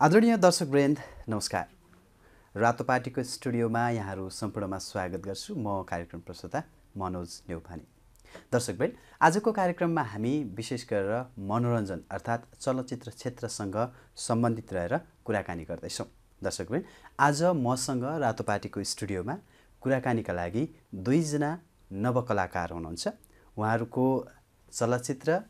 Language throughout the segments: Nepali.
आदरणीय दर्शकवृन्द नमस्कार। रातो पार्टीको स्टुडियोमा यहाँहरू सम्पूर्णमा स्वागत गर्छु। म कार्यक्रम प्रस्तुता मनोज नेउपाने दर्शकवृन्द आजको कार्यक्रममा हामी विशेष गरेर मनोरञ्जन अर्थात् चलचित्र क्षेत्रसँग सम्बन्धित रहेर कुराकानी गर्दैछौँ। दर्शकवृन्द आज मसँग रातो पार्टीको स्टुडियोमा कुराकानीका लागि दुईजना नवकलाकार हुनुहुन्छ। उहाँहरूको चलचित्र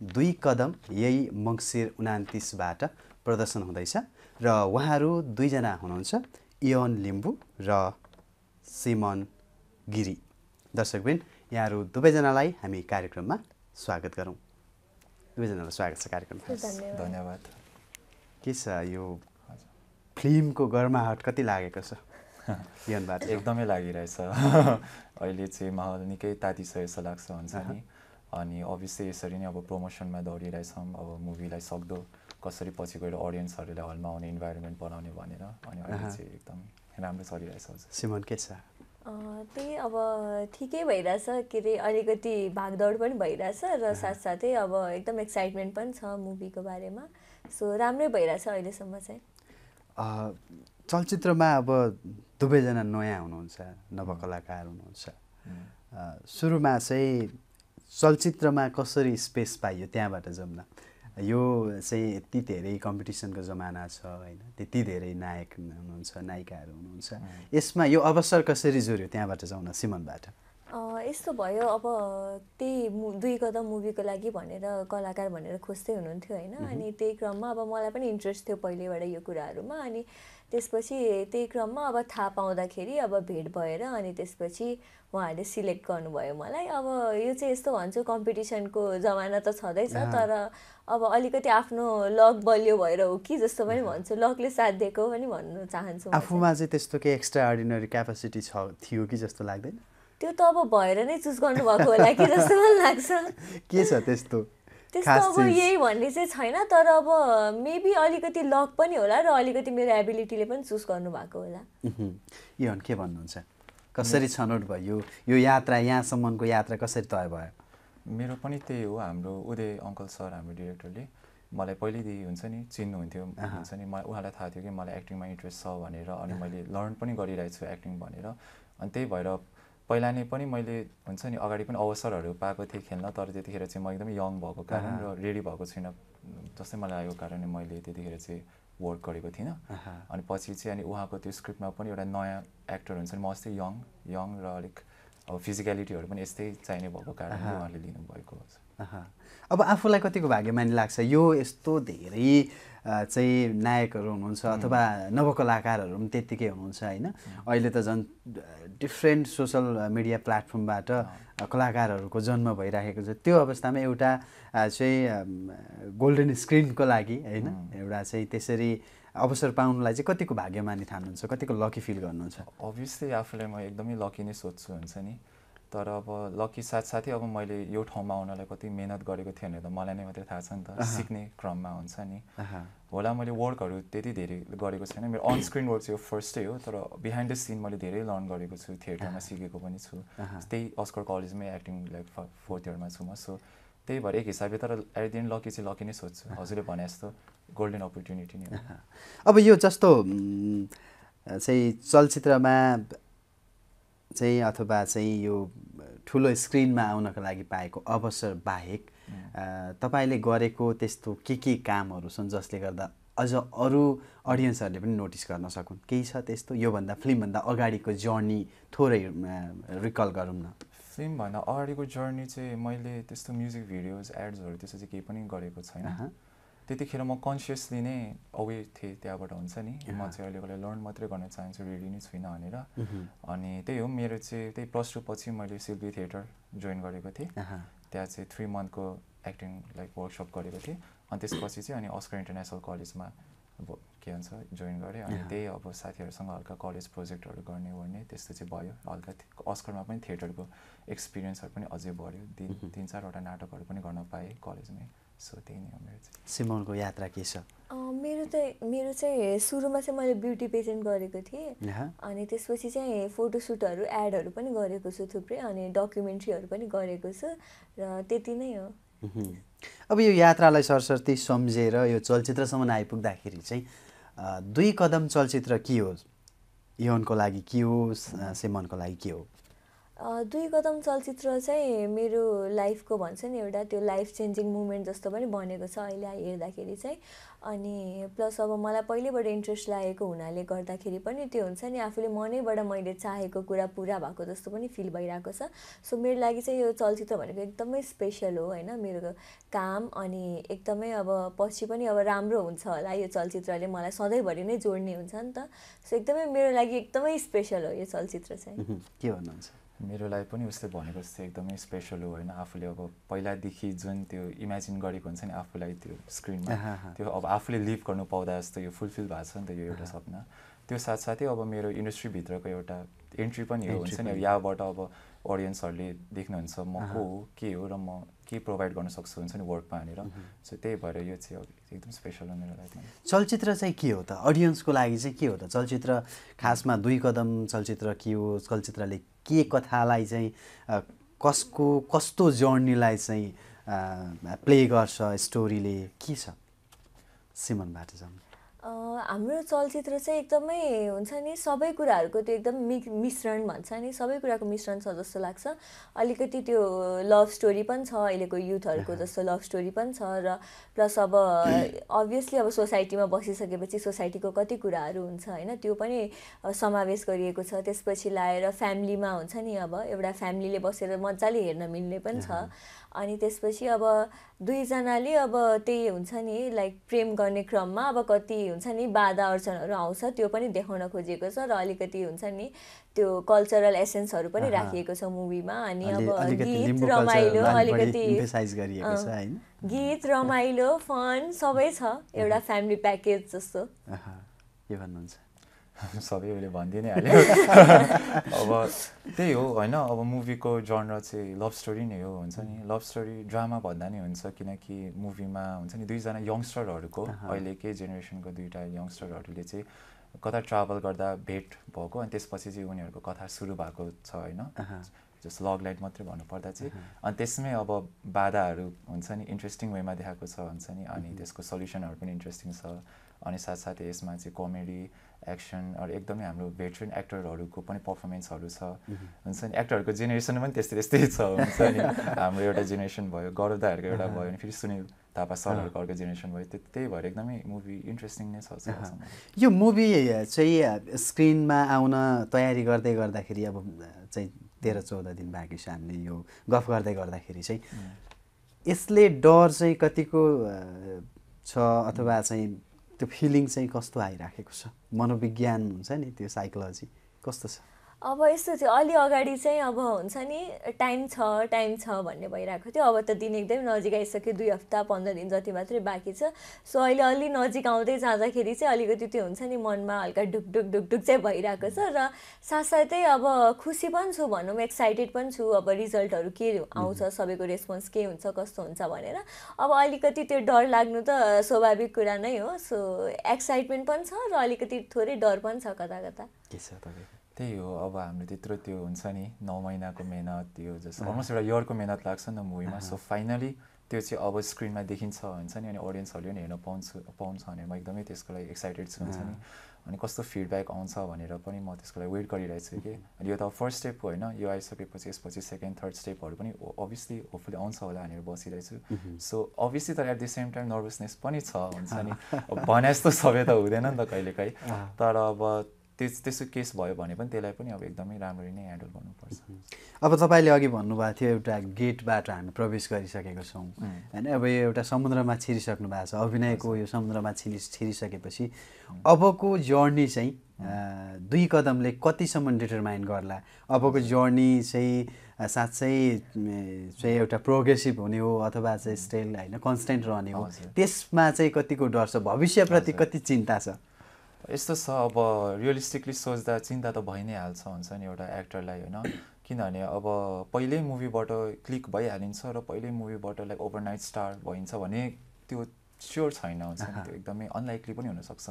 दुई कदम यही मङ्सिर उनातिसबाट प्रदर्शन हुँदैछ र उहाँहरू दुईजना हुनुहुन्छ इयोन लिम्बू र सिमन गिरी। दर्शकबिन यहाँहरू दुवैजनालाई हामी कार्यक्रममा स्वागत गरौँ। दुवैजनालाई स्वागत छ कार्यक्रममा। धन्यवाद। के छ यो फिल्मको गर्माहट कति लागेको छ? इयोनबाट एकदमै लागिरहेछ। अहिले चाहिँ माहौल निकै तातिसकेको जस्तो लाग्छ हुन्छ नि। अनि अभियसली यसरी नै अब प्रमोसनमा दौडिरहेछौँ अब मुभीलाई सक्दो। कसरी पछि गएर अडियन्सहरूलाई हलमा आउने इन्भाइरोमेन्ट बनाउने भनेर अनि अहिले चाहिँ एकदम राम्रो चलिरहेछ हजुर सिमन के छ? अँ, त्यही अब ठिकै भइरहेछ के अरे अलिकति भागदौड पनि भइरहेछ र साथसाथै अब एकदम एक्साइटमेन्ट पनि छ मुभीको बारेमा। सो राम्रै भइरहेछ अहिलेसम्म चाहिँ। अ, चलचित्रमा अब दुवैजना नयाँ हुनुहुन्छ नवकलाकार हुनुहुन्छ। अ, सुरुमा चाहिँ चलचित्रमा कसरी स्पेस पाइयो त्यहाँबाट जाउँ न यो चाहिँ यति धेरै कम्पिटिसनको जमाना छ होइन? त्यति धेरै नायक हुनुहुन्छ नायिकाहरू हुनुहुन्छ। यसमा यो अवसर कसरी जोड्यो त्यहाँबाट जाउँ न सिमनबाट? अँ, यस्तो भयो अब त्यही मु दुई कदम मुभीको लागि भनेर कलाकार भनेर खोज्दै हुनुहुन्थ्यो होइन? अनि त्यही क्रममा अब मलाई पनि इन्ट्रेस्ट थियो पहिलेबाट यो कुराहरूमा। अनि त्यसपछि त्यही क्रममा अब थाहा पाउँदाखेरि अब भेट भएर अनि त्यसपछि उहाँहरूले सिलेक्ट गर्नुभयो मलाई। अब यो चाहिँ यस्तो भन्छु कम्पिटिसनको जमाना त छँदैछ तर अब अलिकति आफ्नो लक बलियो भएर हो कि जस्तो पनि भन्छु लकले साथ दिएको पनि भन्नु चाहन्छु। आफूमा चाहिँ। त्यस्तो केही एक्स्ट्रा अर्डिनरी क्यापासिटी छ थियो कि जस्तो लाग्दैन? त्यो त अब भएर नै चुज गर्नुभएको होला कि जस्तो मलाई लाग्छ। के छ त्यस्तो? त्यस्तो अब? यही भन्ने चाहिँ छैन तर अब मेबी अलिकति लक पनि होला र अलिकति मेरो एबिलिटीले पनि चुज गर्नुभएको होला। इवन के भन्नुहुन्छ? कसरी छनौट भयो? यो यात्रा यहाँसम्मको यात्रा कसरी तय भयो? मेरो पनि त्यही हो हाम्रो उदय अङ्कल सर हाम्रो डिरेक्टरले मलाई पहिल्यैदेखि हुन्छ नि चिन्नुहुन्थ्यो। हुन्छ नि मलाई उहाँलाई थाहा थियो कि मलाई एक्टिङमा इन्ट्रेस्ट छ भनेर अनि मैले लर्न पनि गरिरहेको छु एक्टिङ भनेर। अनि त्यही भएर पहिला नै पनि मैले हुन्छ नि अगाडि पनि अवसरहरू पाएको थिएँ खेल्न तर त्यतिखेर चाहिँ म एकदमै यङ भएको कारण र रेडी भएको छुइनँ जस्तै मलाई लागेको कारणले मैले त्यतिखेर चाहिँ वर्क गरेको थिइनँ। अनि पछि चाहिँ अनि उहाँको त्यो स्क्रिप्टमा पनि एउटा नयाँ एक्टर हुन्छ नि म अस्ति यङ यङ र अलिक अब फिजिकलिटीहरू पनि यस्तै चाहिने भएको कारणले उहाँले लिनुभएको। अब आफूलाई कतिको भाग्यमानी लाग्छ? यो यस्तो धेरै चाहिँ नायकहरू हुनुहुन्छ अथवा नवकलाकारहरू पनि त्यत्तिकै हुनुहुन्छ होइन? अहिले त झन् डिफ्रेन्ट सोसल मिडिया प्लेटफर्मबाट कलाकारहरूको जन्म भइराखेको छ। त्यो अवस्थामा एउटा चाहिँ गोल्डन स्क्रिनको लागि होइन? एउटा चाहिँ त्यसरी अवसर पाउनुलाई चाहिँ कतिको भाग्यमानी ठान्नुहुन्छ? कतिको लकी फिल गर्नुहुन्छ? अभियसली आफूलाई म एकदमै लकी नै सोध्छु हुन्छ नि। तर अब लकी साथसाथै अब मैले यो ठाउँमा आउनलाई कति मिहिनेत गरेको थिएँ भने त। मलाई नै मात्रै थाहा छ नि त। सिक्ने क्रममा हुन्छ नि। होला मैले वर्कहरू त्यति धेरै गरेको छैन। मेरो अन स्क्रिन वर्क चाहिँ यो फर्स्टै हो तर बिहाइन्ड द सिन मैले धेरै लर्न गरेको छु। थिएटरमा सिकेको पनि छु। त्यही अस्कर कलेजमै एक्टिङ लाइक फोर्थ इयरमा छु म। सो त्यही भएर एक हिसाबले तर एट दि एन्ड लकी चाहिँ लकी नै सोध्छु। हजुरले भने जस्तो गोल्डन अपर्च्युनिटी नै हो। अब यो जस्तो चाहिँ चलचित्रमा चाहिँ अथवा चाहिँ यो ठुलो स्क्रिनमा आउनको लागि पाएको अवसर बाहेक तपाईँले गरेको त्यस्तो के के कामहरू छन् जसले गर्दा अझ अरू अडियन्सहरूले पनि नोटिस गर्न सकुन्? केही छ त्यस्तो? योभन्दा फिल्मभन्दा अगाडिको जर्नी थोरै रिकल गरौँ न। फिल्मभन्दा अगाडिको जर्नी चाहिँ मैले त्यस्तो म्युजिक भिडियोज एड्सहरू त्यस्तो चाहिँ केही पनि गरेको छैन। त्यतिखेर म कन्सियसली नै अवे थिएँ त्यहाँबाट हुन्छ नि। म चाहिँ अहिलेको लागि लर्न मात्रै गर्न चाहन्छु रेडी नै छुइनँ भनेर। अनि त्यही हो मेरो चाहिँ त्यही प्लस टू पछि मैले सिल्भी थिएटर जोइन गरेको थिएँ। अहँ। त्यहाँ चाहिँ थ्री मन्थको एक्टिङ लाइक वर्कसप गरेको थिएँ। अनि त्यसपछि चाहिँ अनि अस्कर इन्टरनेसनल कलेजमा अब के भन्छ जोइन गरेँ। अनि त्यही अब साथीहरूसँग हल्का कलेज प्रोजेक्टहरू गर्ने गर्ने त्यस्तो चाहिँ भयो। हल्का अस्करमा पनि थिएटरको एक्सपिरियन्सहरू पनि अझै बढ्यो। तिन तिन चारवटा नाटकहरू पनि गर्न पाएँ कलेजमै सो त्यही नै हो मेरो चाहिँ। सिमोनको यात्रा के छ? अँ, मेरो चाहिँ मेरो चाहिँ सुरुमा चाहिँ मैले ब्युटी पेजेन्ट गरेको थिएँ। अनि त्यसपछि चाहिँ फोटोसुटहरू एडहरू पनि गरेको छु थुप्रै अनि डकुमेन्ट्रीहरू पनि गरेको छु र त्यति नै हो। अब यो यात्रालाई सरस्वती सम्झेर यो चलचित्रसम्म आइपुग्दाखेरि चाहिँ दुई कदम चलचित्र के हो? यौनको लागि के हो? सिमनको लागि के हो? दुई कदम चलचित्र चाहिँ मेरो लाइफको भन्छ नि एउटा त्यो लाइफ चेन्जिङ मुमेन्ट जस्तो पनि बनेको छ अहिले हेर्दाखेरि चाहिँ। अनि प्लस अब मलाई पहिल्यैबाट इन्ट्रेस्ट लागेको हुनाले गर्दाखेरि पनि त्यो हुन्छ नि आफूले मनैबाट मैले चाहेको कुरा पुरा भएको जस्तो पनि फिल भइरहेको छ। सो मेरो लागि चाहिँ यो चलचित्र भनेको एकदमै स्पेसल हो होइन? मेरो काम अनि एकदमै अब पछि पनि अब राम्रो हुन्छ होला यो चलचित्रले मलाई सधैँभरि नै जोड्ने हुन्छ नि त। सो एकदमै मेरो लागि एकदमै स्पेसल हो यो चलचित्र चाहिँ। के भन्नुहुन्छ? मेरो लागि पनि उसले भनेको जस्तै एकदमै स्पेसल हो होइन? आफूले अब पहिलादेखि जुन त्यो इमेजिन गरेको हुन्छ नि आफूलाई त्यो स्क्रिनमा त्यो अब आफूले लिभ गर्नु पाउँदा जस्तो यो फुलफिल भएको छ नि त यो एउटा सपना। त्यो साथसाथै अब मेरो इन्डस्ट्रीभित्रको एउटा इन्ट्री पनि हो हुन्छ नि। यहाँबाट अब अडियन्सहरूले देख्नुहुन्छ म को हो के हो र म के प्रोभाइड गर्न सक्छु हुन्छ नि वर्कमा भनेर सो त्यही भएर यो चाहिँ एकदम स्पेसल हो मेरो लाइफमा चलचित्र चाहिँ के हो त? अडियन्सको लागि चाहिँ के हो त? चलचित्र खासमा दुई कदम चलचित्र के हो? चलचित्रले के कथालाई चाहिँ कसको कस्तो जर्नीलाई चाहिँ प्ले गर्छ स्टोरीले के छ? सिमनबाट जाउँ हाम्रो चलचित्र चाहिँ एकदमै हुन्छ नि सबै कुराहरूको त्यो एकदम मि मिश्रण भन्छ नि सबै कुराको मिश्रण छ जस्तो लाग्छ। अलिकति त्यो लभ स्टोरी पनि छ अहिलेको युथहरूको जस्तो लभ स्टोरी पनि छ र प्लस अब अभियसली अब सोसाइटीमा बसिसकेपछि सोसाइटीको कति कुराहरू हुन्छ होइन त्यो पनि समावेश गरिएको छ। त्यसपछि लाएर फ्यामिलीमा हुन्छ नि अब एउटा फ्यामिलीले बसेर मजाले हेर्न मिल्ने पनि छ। अनि त्यसपछि अब दुईजनाले अब त्यही हुन्छ नि लाइक प्रेम गर्ने क्रममा अब कति हुन्छ नि बाधा अर्चनहरू आउँछ त्यो पनि देखाउन खोजिएको छ र अलिकति हुन्छ नि त्यो कल्चरल एसेन्सहरू पनि। राखिएको छ मुभीमा अनि अब गीत रमाइलो अलिकति गीत रमाइलो फन सबै छ एउटा फ्यामिली प्याकेज जस्तो। के भन्नुहुन्छ? सबै उसले भनिदिइ नै हाल्यो अब त्यही हो होइन? अब मुभीको जनर चाहिँ लभ स्टोरी नै हो हुन्छ नि? लभ स्टोरी ड्रामा भन्दा नि हुन्छ किनकि मुभीमा हुन्छ नि दुईजना यङ्स्टरहरूको अहिलेकै जेनेरेसनको दुईवटा यङ्स्टरहरूले चाहिँ कता ट्राभल गर्दा भेट भएको अनि त्यसपछि चाहिँ उनीहरूको कथा सुरु भएको छ होइन? जस्तो लग लाइट मात्रै भन्नुपर्दा चाहिँ। अनि त्यसमै अब बाधाहरू हुन्छ नि इन्ट्रेस्टिङ वेमा देखाएको छ हुन्छ नि? अनि त्यसको सल्युसनहरू पनि इन्ट्रेस्टिङ छ। अनि साथसाथै यसमा चाहिँ कमेडी एक्सनहरू एकदमै हाम्रो भेटरेन एक्टरहरूको पनि पर्फर्मेन्सहरू छ। हुन्छ नि? एक्टरहरूको जेनेरेसन पनि त्यस्तै त्यस्तै छ। हुन्छ नि? हाम्रो एउटा जेनेरेसन भयो गौरव दाहरूको एउटा भयो अनि फेरि सुनिल थापा सरहरूको अर्को जेनेरेसन भयो त्यो त्यही भएर एकदमै मुभी इन्ट्रेस्टिङ नै छ। यो मुभी चाहिँ स्क्रिनमा आउन तयारी गर्दै गर्दाखेरि अब चाहिँ तेह्र चौध दिन बाँकी छ हामीले यो गफ गर्दै गर्दाखेरि चाहिँ। यसले डर चाहिँ कतिको छ अथवा चाहिँ त्यो फिलिङ चाहिँ कस्तो आइराखेको छ? मनोविज्ञान हुन्छ नि त्यो साइकोलोजी कस्तो छ? अब यस्तो थियो अलि अगाडि चाहिँ अब हुन्छ नि टाइम छ टाइम छ भन्ने भइरहेको थियो। अब त दिन एकदमै नजिक आइसक्यो दुई हप्ता पन्ध्र दिन जति मात्रै बाँकी छ। सो अहिले अलि नजिक आउँदै जाँदाखेरि चाहिँ अलिकति त्यो हुन्छ नि मनमा हल्का ढुकढुक ढुकढुक चाहिँ भइरहेको छ र साथसाथै अब खुसी पनि छु भनौँ एक्साइटेड पनि छु अब रिजल्टहरू के आउँछ सबैको रेस्पोन्स के हुन्छ कस्तो हुन्छ भनेर। अब अलिकति त्यो डर लाग्नु त स्वाभाविक कुरा नै हो। सो एक्साइटमेन्ट पनि छ र अलिकति थोरै डर पनि छ कता कता। के छ त्यही हो अब हाम्रो त्यत्रो त्यो हुन्छ नि नौ महिनाको मेहनत त्यो जस्तो अलमोस्ट एउटा इयरको मेहनत लाग्छ नि त मुभीमा सो फाइनली त्यो चाहिँ अब स्क्रिनमा देखिन्छ हुन्छ नि अनि अडियन्सहरूले पनि हेर्न पाउँछ पाउँछ भनेर म एकदमै त्यसको लागि एक्साइटेड छु हुन्छ नि। अनि कस्तो फिडब्याक आउँछ भनेर पनि म त्यसको लागि वेट गरिरहेको छु कि। अनि यो त फर्स्ट स्टेप हो होइन यो आइसकेपछि यसपछि सेकेन्ड थर्ड स्टेपहरू पनि अभियसली होपफुली आउँछ होला भनेर बसिरहेछु। सो अभियसली तर at the same time nervousness पनि छ हुन्छ नि। भने जस्तो सबै त हुँदैन नि त कहिलेकाहीँ। तर अब त्यस त्यसो केस भयो भने पनि त्यसलाई पनि अब एकदमै राम्ररी नै ह्यान्डल गर्नुपर्छ। अब तपाईँले अघि भन्नुभएको थियो एउटा गेटबाट हामी प्रवेश गरिसकेको छौँ। होइन अब यो एउटा समुद्रमा छिरिसक्नु भएको छ। अभिनयको यो समुद्रमा छिरि छिरिसकेपछि अबको जर्नी चाहिँ दुई कदमले कतिसम्म डिटरमाइन गर्ला? अबको जर्नी चाहिँ साँच्चै चाहिँ एउटा प्रोग्रेसिभ हुने हो अथवा चाहिँ स्टिल होइन कन्सटेन्ट रहने हो। त्यसमा चाहिँ कतिको डर छ? भविष्यप्रति कति चिन्ता छ? यस्तो छ अब रियलिस्टिकली सोच्दा चिन्ता त भइ नै हाल्छ हुन्छ नि एउटा एक्टरलाई होइन? किनभने अब पहिल्यै मुभीबाट क्लिक भइहालिन्छ र पहिल्यै मुभीबाट लाइक ओभरनाइट स्टार भइन्छ भने त्यो स्योर छैन हुन्छ त्यो एकदमै अनलाइकली पनि हुनसक्छ।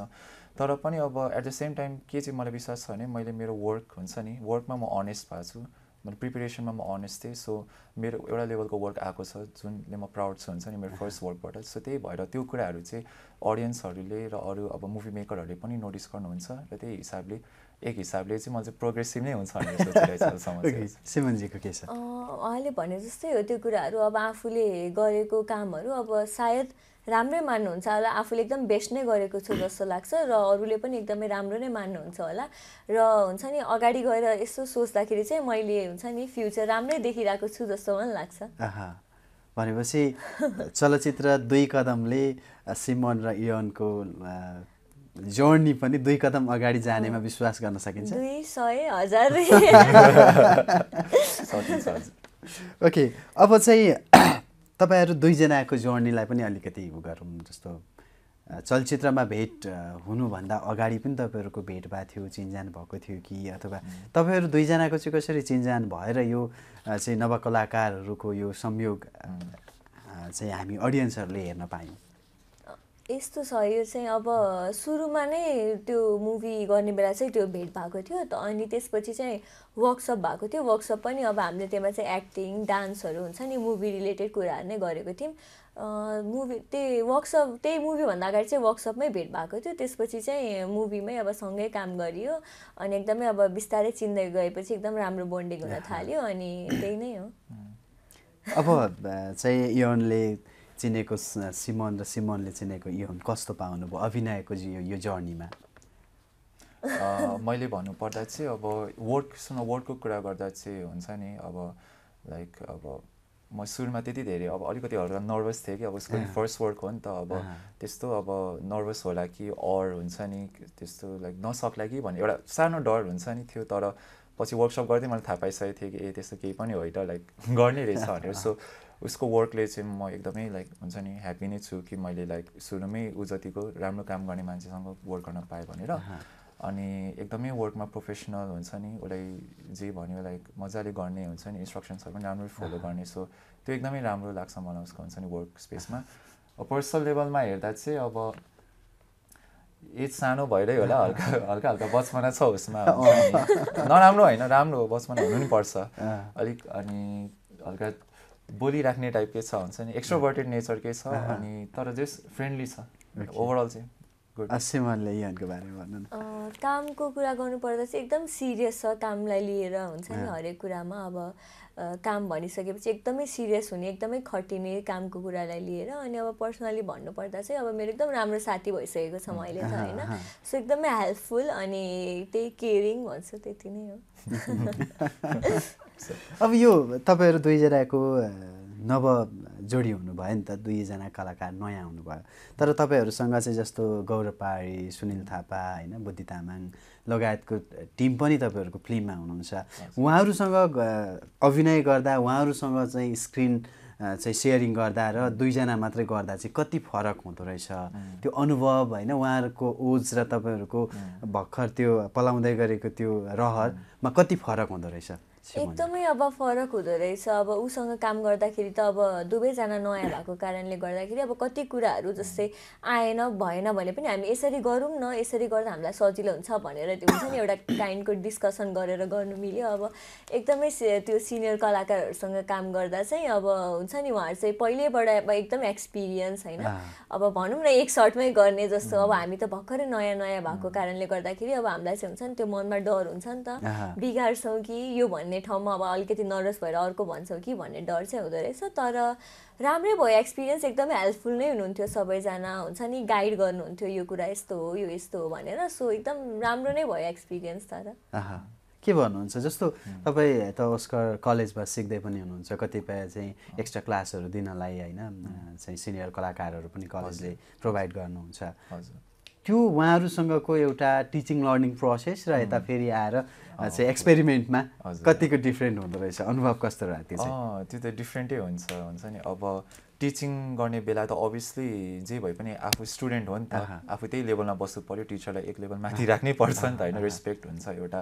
तर पनि अब एट द सेम टाइम के चाहिँ मलाई विश्वास छ भने मैले मेरो वर्क हुन्छ नि? वर्कमा म अनेस्ट भएको छु। मैले प्रिपेरेसनमा म अनेस्ट थिएँ सो मेरो एउटा लेभलको वर्क आएको छ जुनले म प्राउड छु हुन्छ नि मेरो फर्स्ट वर्कबाट सो त्यही भएर त्यो कुराहरू चाहिँ अडियन्सहरूले र अरू अब मुभी मेकरहरूले पनि नोटिस गर्नुहुन्छ र त्यही हिसाबले एक हिसाबले चाहिँ म चाहिँ प्रोग्रेसिभ नै हुन्छ भनेर सोचिरहेको के छ। उहाँले भने जस्तै हो त्यो कुराहरू अब आफूले गरेको कामहरू अब सायद राम्रै मान्नुहुन्छ होला। आफूले एकदम बेस्ट नै गरेको छु जस्तो लाग्छ र अरूले पनि एकदमै राम्रो नै मान्नुहुन्छ होला। र हुन्छ नि अगाडि गएर यसो सोच्दाखेरि चाहिँ मैले हुन्छ नि फ्युचर राम्रै देखिरहेको छु जस्तो पनि लाग्छ। भनेपछि चलचित्र दुई कदमले सिमन र इयनको जर्नी पनि दुई कदम अगाडि जानेमा विश्वास गर्न सकिन्छ? दुई सय हजार। ओके अब चाहिँ तपाईँहरू दुईजनाको जर्नीलाई पनि अलिकति उ गरौँ जस्तो चलचित्रमा भेट हुनुभन्दा अगाडि पनि तपाईँहरूको भेट भएको थियो चिनजान भएको थियो कि अथवा तपाईँहरू दुईजनाको चाहिँ कसरी चिनजान भएर यो चाहिँ नवकलाकारहरूको यो संयोग चाहिँ हामी अडियन्सहरूले हेर्न पायौँ? यस्तो छ यो चाहिँ अब सुरुमा नै त्यो मुभी गर्ने बेला चाहिँ त्यो भेट भएको थियो त अनि त्यसपछि चाहिँ वर्कसप भएको थियो। वर्कसप पनि अब हामीले त्यसमा चाहिँ एक्टिङ डान्सहरू हुन्छ नि मुभी रिलेटेड कुराहरू नै गरेको थियौँ। मुभी त्यही वर्कसप त्यही मुभीभन्दा अगाडि चाहिँ वर्कसपमै भेट भएको थियो। त्यसपछि चाहिँ मुभीमै अब सँगै काम गरियो अनि एकदमै अब बिस्तारै चिन्दै गएपछि एकदम राम्रो बोन्डिङ हुन थाल्यो अनि त्यही नै हो। अब चाहिँ इयनले चिनेको सिमन र सिमनले चिनेको इयन कस्तो पाउनुभयो? अभिनयको जी- यो यो जर्नीमा। मैले भन्नुपर्दा चाहिँ अब वर्कसँग वर्कको कुरा गर्दा चाहिँ हुन्छ नि अब लाइक अब म सुरुमा त्यति धेरै अब अलिकति हल्का नर्भस थिएँ कि अब उसको फर्स्ट वर्क हो नि त अब। त्यस्तो अब नर्भस होला कि अर हुन्छ नि त्यस्तो लाइक नसक्ला कि भन्ने एउटा सानो डर हुन्छ नि थियो। तर पछि वर्कसप गर्दै मैले थाहा पाइसकेको थिएँ कि ए त्यस्तो केही पनि होइन लाइक गर्ने रहेछ भनेर। सो उसको वर्कले चाहिँ म एकदमै लाइक हुन्छ नि ह्याप्पी नै छु कि मैले लाइक सुरुमै ऊ जतिको राम्रो काम गर्ने मान्छेसँग वर्क गर्न पाएँ भनेर। अनि एकदमै वर्कमा प्रोफेसनल हुन्छ नि उसलाई जे भन्यो लाइक मजाले गर्ने हुन्छ नि इन्स्ट्रक्सन्सहरू पनि राम्ररी फलो गर्ने। सो त्यो एकदमै राम्रो लाग्छ मलाई उसको हुन्छ नि वर्क स्पेसमा पर्सनल लेभलमा हेर्दा चाहिँ अब एज सानो भएरै होला हल्का हल्का हल्का बचपना छ उसमा। नराम्रो होइन राम्रो हो बचपना हुनु नि पर्छ। अलिक अनि हल्का बोलिराख्ने टाइपकै छ हुन्छ नि। एक्स्ट्रोभर्टेड नेचरकै छ अनि तर जस फ्रेन्डली छ। ओभरअल चाहिँ गुड अ, सिमनले इयनको बारेमा भन्नु न। अँ, कामको कुरा गर्नुपर्दा चाहिँ एकदम सिरियस छ कामलाई लिएर हुन्छ नि हरेक कुरामा। अब काम भनिसकेपछि एकदमै सिरियस हुने एकदमै खटिने कामको कुरालाई लिएर अनि अब पर्सनली भन्नुपर्दा चाहिँ अब मेरो एकदम राम्रो साथी भइसकेको छ मैले त होइन। सो एकदमै हेल्पफुल अनि त्यही केयरिङ भन्छु त्यति नै हो। अब यो तपाईँहरू दुईजनाको नव जोडी हुनुभयो नि त दुईजना कलाकार नयाँ हुनुभयो। तर तपाईँहरूसँग चाहिँ जस्तो गौरव पहाडी सुनिल थापा होइन बुद्धि तामाङ लगायतको टिम पनि तपाईँहरूको फिल्ममा हुनुहुन्छ। उहाँहरूसँग अभिनय गर्दा उहाँहरूसँग चाहिँ स्क्रिन चाहिँ सेयरिङ गर्दा र दुईजना मात्रै गर्दा चाहिँ कति फरक हुँदो रहेछ। त्यो अनुभव होइन उहाँहरूको ओज र तपाईँहरूको भर्खर त्यो पलाउँदै गरेको त्यो रहरमा कति फरक हुँदो रहेछ? एकदमै अब फरक हुँदो रहेछ। अब उसँग काम गर्दाखेरि त अब दुवैजना नयाँ भएको कारणले गर्दाखेरि अब कति कुराहरू जस्तै आएन भएन भने पनि हामी यसरी गरौँ न यसरी गर्दा हामीलाई सजिलो हुन्छ भनेर त्यो हुन्छ नि एउटा काइन्डको डिस्कसन गरेर गर्नु मिल्यो। अब एकदमै त्यो सिनियर कलाकारहरूसँग काम गर्दा चाहिँ अब हुन्छ नि उहाँहरू चाहिँ पहिल्यैबाट अब एकदम एक्सपिरियन्स होइन। अब भनौँ न एक सर्टमै गर्ने जस्तो। अब हामी त भर्खरै नयाँ नयाँ भएको कारणले गर्दाखेरि अब हामीलाई चाहिँ हुन्छ नि त्यो मनमा डर हुन्छ नि त। बिगार्छौँ कि यो भन्ने ठाउँमा अब अलिकति नर्भस भएर अर्को भन्छौँ कि भन्ने डर चाहिँ हुँदो रहेछ। तर राम्रै भयो एक्सपिरियन्स एकदमै हेल्पफुल नै हुनुहुन्थ्यो सबैजना हुन्छ नि गाइड गर्नुहुन्थ्यो यो कुरा यस्तो हो यो यस्तो हो भनेर। सो एकदम राम्रो नै भयो एक्सपिरियन्स तर आहा के भन्नुहुन्छ? जस्तो तपाईँ त उसको कलेजमा सिक्दै पनि हुनुहुन्छ कतिपय चाहिँ एक्स्ट्रा क्लासहरू दिनलाई होइन चाहिँ सिनियर कलाकारहरू पनि कलेजले प्रोभाइड गर्नुहुन्छ। हजुर। त्यो उहाँहरूसँगको एउटा टिचिङ लर्निङ प्रोसेस र यता फेरि आएर चाहिँ एक्सपेरिमेन्टमा। कतिको डिफ्रेन्ट हुँदो रहेछ। अनुभव कस्तो रह्यो त्यो चाहिँ त्यो त डिफ्रेन्टै हुन्छ हुन्छ नि। अब टिचिङ गर्ने बेला त अभियसली जे भए पनि आफू स्टुडेन्ट हो नि त। आफू त्यही लेभलमा बस्नु पऱ्यो टिचरलाई एक लेभल माथि राख्नै पर्छ नि त होइन। रेस्पेक्ट हुन्छ एउटा।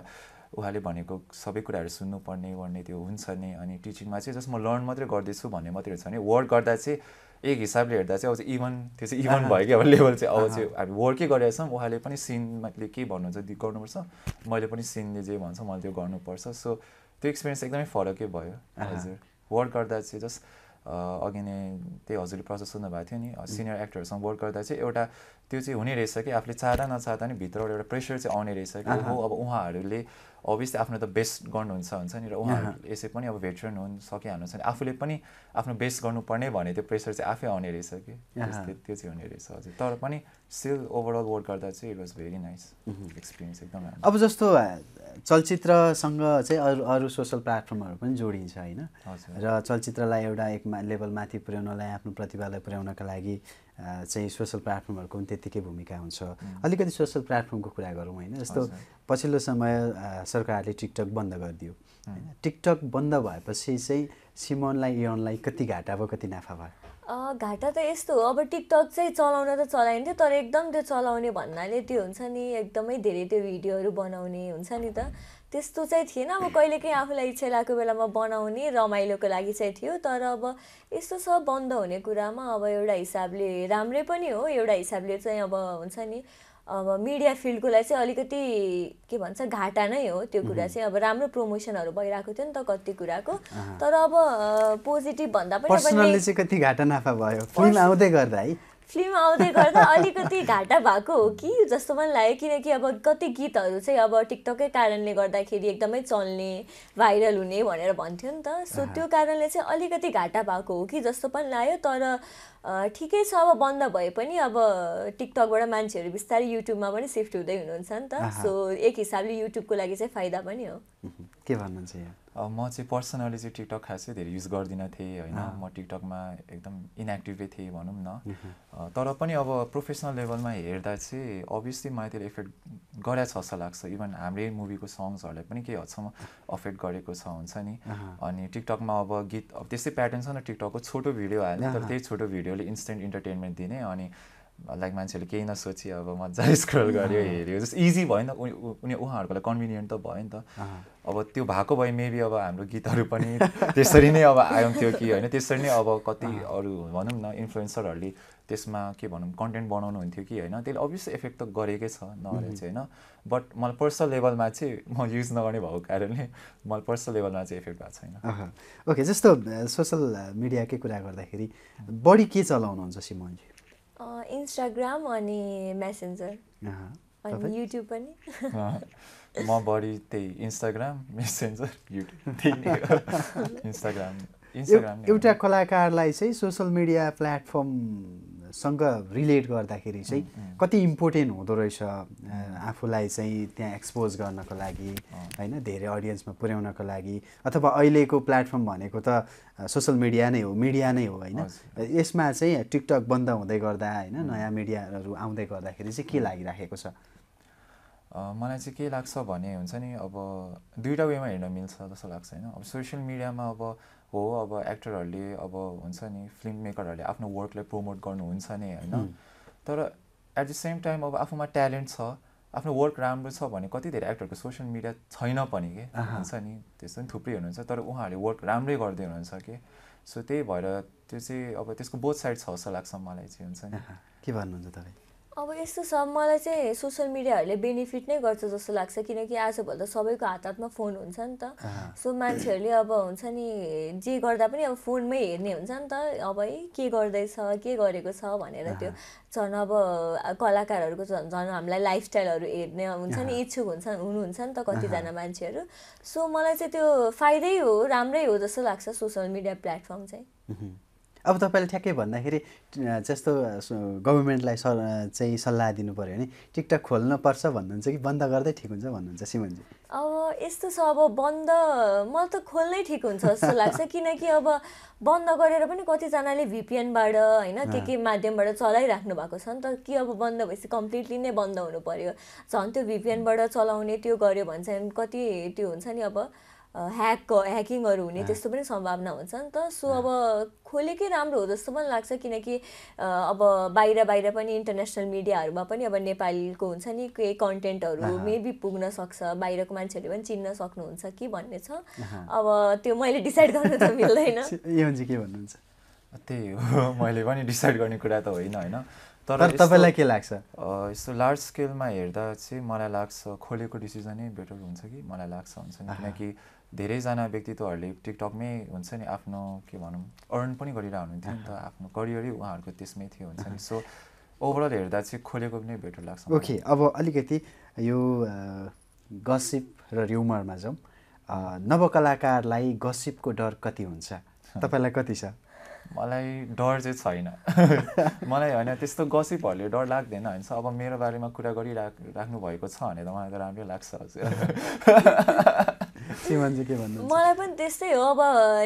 उहाँले भनेको सबै कुराहरू सुन्नुपर्ने गर्ने त्यो हुन्छ नि। अनि टिचिङमा चाहिँ जस्ट म लर्न मात्रै गर्दैछु भन्ने मात्रै हुन्छ भने वर्क गर्दा चाहिँ एक हिसाबले हेर्दा चाहिँ अब चाहिँ इभन त्यो चाहिँ इभन भयो कि अब लेभल चाहिँ। अब चाहिँ हामी वर्कै गरिरहेछौँ। उहाँले पनि सिनले के भन्नुहुन्छ गर्नुपर्छ। मैले पनि सिनले जे भन्छ मैले त्यो गर्नुपर्छ। सो त्यो एक्सपिरियन्स एकदमै फरकै भयो। हजुर। वर्क गर्दा चाहिँ जस्ट अघि नै त्यही हजुरले प्रोसेस सोध्नु भएको थियो नि सिनियर एक्टरहरूसँग वर्क गर्दा चाहिँ एउटा त्यो चाहिँ हुने रहेछ कि आफूले चाहँदा नचाहँदा नि भित्रबाट एउटा प्रेसर चाहिँ आउने रहेछ कि। हो अब उहाँहरूले अभियसली आफ्नो त बेस्ट गर्नुहुन्छ हुन्छ नि र उहाँहरू यसै पनि अब भेटरन हुन् सकिहाल्नुहुन्छ नि। आफूले पनि आफ्नो बेस्ट गर्नुपर्ने भने त्यो प्रेसर चाहिँ आफै आउने रहेछ कि। त्यस्तै- त्यो चाहिँ हुने रहेछ हजुर। तर पनि स्टिल ओभरअल वर्क गर्दा चाहिँ it was very nice experience एकदम अब जस्तो चलचित्रसँग चाहिँ अरू अरू सोसल प्लेटफर्महरू पनि जोडिन्छ होइन। र चलचित्रलाई एउटा एक मा- लेभल माथि पुर्याउनलाई आफ्नो प्रतिभालाई पुर्याउनका लागि चाहिँ सोसल प्लेटफर्महरूको पनि त्यत्तिकै भूमिका हुन्छ। अलिकति सोसल प्लेटफर्मको कुरा गरौँ होइन जस्तो। पछिल्लो समय सरकारले टिकटक बन्द गरिदियो। होइन टिकटक बन्द भएपछि चाहिँ सिमोनलाई यनलाई कति घाटा भयो कति नाफा भयो? घाटा त यस्तो हो। अब टिकटक चाहिँ चलाउन त चलाइन्थ्यो तर एकदम त्यो चलाउने भन्नाले त्यो हुन्छ नि एकदमै धेरै त्यो भिडियोहरू बनाउने हुन्छ नि त। त्यस्तो चाहिँ थिएन। अब कहिलेकाहीँ आफूलाई इच्छा लागेको बेलामा बनाउने रमाइलोको लागि चाहिँ थियो। तर अब यस्तो सब बन्द हुने कुरामा अब एउटा हिसाबले राम्रै पनि हो। एउटा हिसाबले चाहिँ अब हुन्छ नि अब मिडिया फिल्डको लागि चाहिँ अलिकति के भन्छ घाटा नै हो त्यो कुरा चाहिँ। अब राम्रो प्रमोसनहरू भइरहेको थियो नि त कति कुराको। तर अब पोजिटिभ भन्दा पनि चाहिँ कति घाटा नाफा भयो? फिल्म आउँदै गर्दा है? फिल्म आउँदै गर्दा अलिकति घाटा भएको हो कि? जस्तो मलाई लाग्यो किनकि अब कति गीतहरू चाहिँ अब टिकटकै कारणले गर्दाखेरि एकदमै चल्ने भाइरल हुने भनेर भन्थ्यो नि त। सो त्यो कारणले चाहिँ अलिकति घाटा भएको हो कि जस्तो पनि लाग्यो। तर ठिकै छ अब बन्द भए पनि अब टिकटकबाट मान्छेहरू बिस्तारै युट्युबमा पनि सिफ्ट हुँदै हुनुहुन्छ नि त। सो एक हिसाबले युट्युबको लागि चाहिँ फाइदा पनि हो। के भन्नुहुन्छ यहाँ? अब म चाहिँ पर्सनली चाहिँ टिकटक खासै धेरै युज गर्दिनँ थिएँ होइन। म टिकटकमा एकदम इनएक्टिभै थिएँ भनौँ न। तर पनि अब प्रोफेसनल लेभलमा हेर्दा चाहिँ अभियसली मलाई त्यसले इफेक्ट गरेछ जस्तो लाग्छ। इभन हाम्रै मुभीको सङ्ग्सहरूलाई पनि केही हदसम्म अफेक्ट गरेको छ हुन्छ नि। अनि टिकटकमा अब गीत अब त्यस्तै प्याटर्न छ नि टिकटकको छोटो भिडियो हाल्ने तर। त्यही छोटो भिडियोले इन्स्टेन्ट इन्टरटेनमेन्ट दिने अनि लाइक मान्छेहरूले केही नसोची अब मजाले स्क्रोल गर्यो हेऱ्यो जस्तो इजी भयो नि त उनी उहाँहरूको लागि कन्भिनियन्ट त भयो नि त। अब त्यो भएको भए मेबी अब हाम्रो गीतहरू पनि त्यसरी नै अब आउँथ्यो कि होइन त्यसरी नै अब कति अरू भनौँ न इन्फ्लुएन्सरहरूले त्यसमा के भनौँ कन्टेन्ट बनाउनु हुन्थ्यो कि होइन त्यसले अभियसली एफेक्ट त गरेकै छ नगरेको चाहिँ होइन बट मलाई पर्सनल लेभलमा चाहिँ म युज नगर्ने भएको कारणले मलाई पर्सनल लेभलमा चाहिँ इफेक्ट भएको छैन। ओके जस्तो सोसल मिडियाकै कुरा गर्दाखेरि बढी के चलाउनुहुन्छ सिमोनजी इन्स्टाग्राम अनि मेसेन्जर। अनि युट्युब पनि म बढी त्यही Instagram messenger YouTube. Instagram Instagram. एउटा कलाकारलाई चाहिँ सोसल मिडिया प्लेटफर्मसँग रिलेट गर्दाखेरि चाहिँ कति इम्पोर्टेन्ट हुँदो रहेछ आफूलाई चाहिँ त्यहाँ एक्सपोज गर्नको लागि होइन धेरै अडियन्समा पुर्याउनको लागि अथवा अहिलेको प्लेटफर्म भनेको त सोसल मिडिया नै हो मिडिया नै हो होइन। यसमा चाहिँ टिकटक बन्द हुँदै गर्दा होइन नयाँ मिडियाहरू आउँदै गर्दाखेरि चाहिँ के लागिराखेको छ? मलाई चाहिँ के लाग्छ भने हुन्छ नि अब दुईवटा वेमा हेर्न मिल्छ जस्तो लाग्छ होइन। अब सोसियल मिडियामा अब हो अब एक्टरहरूले अब हुन्छ नि फिल्म मेकरहरूले आफ्नो वर्कलाई प्रमोट गर्नुहुन्छ नै होइन? तर एट द सेम टाइम अब आफूमा ट्यालेन्ट छ आफ्नो वर्क राम्रो छ भने कति धेरै एक्टरको सोसियल मिडिया छैन पनि के? हुन्छ नि त्यस्तो नि थुप्रै हुनुहुन्छ तर उहाँहरूले वर्क राम्रै गर्दै हुनुहुन्छ कि? सो त्यही भएर त्यो चाहिँ अब त्यसको बोथ साइड छ जस्तो लाग्छ मलाई चाहिँ हुन्छ नि। के भन्नुहुन्छ तपाईँ? अब यस्तो छ मलाई चाहिँ सोसियल मिडियाहरूले बेनिफिट नै गर्छ जस्तो लाग्छ किनकि आजभोलि त सबैको हात हातमा फोन हुन्छ नि त। सो मान्छेहरूले अब हुन्छ नि जे गर्दा पनि अब फोनमै हेर्ने हुन्छ नि त अब है के गर्दैछ के गरेको छ भनेर त्यो झन् अब कलाकारहरूको झन् झन् हामीलाई लाइफस्टाइलहरू हेर्ने हुन्छ नि इच्छुक हुन्छ हुनुहुन्छ नि त कतिजना मान्छेहरू। सो मलाई चाहिँ त्यो फाइदै हो राम्रै हो जस्तो लाग्छ सोसियल मिडिया प्लेटफर्म चाहिँ। अब तपाईँले ठ्याक्कै भन्दाखेरि जस्तो सो- गभर्मेन्टलाई अ, चाहिँ सल्लाह दिनु पऱ्यो भने टिकटक खोल्नुपर्छ भन्नुहुन्छ कि बन्द गर्दै ठिक हुन्छ भन्नुहुन्छ सिमनजी? अब यस्तो छ अब बन्द मलाई त खोल्नै ठिक हुन्छ जस्तो लाग्छ किनकि अब बन्द गरेर पनि कतिजनाले भिपिएनबाट होइन के के माध्यमबाट चलाइराख्नु भएको छ नि त कि अब बन्द भएपछि कम्प्लिटली नै बन्द हुनु पर्यो? झन् त्यो भिपिएनबाट चलाउने त्यो गर्यो भने चाहिँ कति त्यो हुन्छ नि अब ह्याक ह्याकिङहरू हुने त्यस्तो पनि सम्भावना हुन्छ नि त। सो अब खोलेकै राम्रो हो जस्तो पनि लाग्छ किनकि अब बाहिर बाहिर पनि इन्टरनेसनल मिडियाहरूमा पनि अब नेपालीको हुन्छ नि केही कन्टेन्टहरू मेबी पुग्न सक्छ बाहिरको मान्छेहरूले पनि चिन्न सक्नुहुन्छ कि भन्ने छ। अब त्यो मैले डिसाइड गर्नु त मिल्दैन। के भन्नुहुन्छ? त्यही हो मैले पनि डिसाइड गर्ने कुरा त होइन होइन। तर तपाईँलाई के लाग्छ? अ, यस्तो लार्ज स्केलमा हेर्दा चाहिँ मलाई लाग्छ खोलेको डिसिजनै बेटर हुन्छ कि? मलाई लाग्छ हुन्छ नि। किनकि धेरैजना व्यक्तित्वहरूले टिकटकमै हुन्छ नि आफ्नो के भनौँ अर्न पनि गरिरहेको हुनुहुन्थ्यो नि त आफ्नो करियरै उहाँहरूको त्यसमै थियो हुन्छ नि। सो ओभरअल हेर्दा चाहिँ खोलेको पनि बेटर लाग्छ। ओके अब अलिकति यो गसिप र र्युमरमा जाउँ। नवकलाकारलाई गसिपको डर कति हुन्छ? तपाईँलाई कति छ? मलाई डर चाहिँ छैन। मलाई होइन त्यस्तो गसिपहरूले डर लाग्दैन होइन। अब मेरो बारेमा कुरा गरिराख राख्नु भएको छ भने त मलाई त राम्रै लाग्छ हजुर। मलाई पनि त्यस्तै हो अब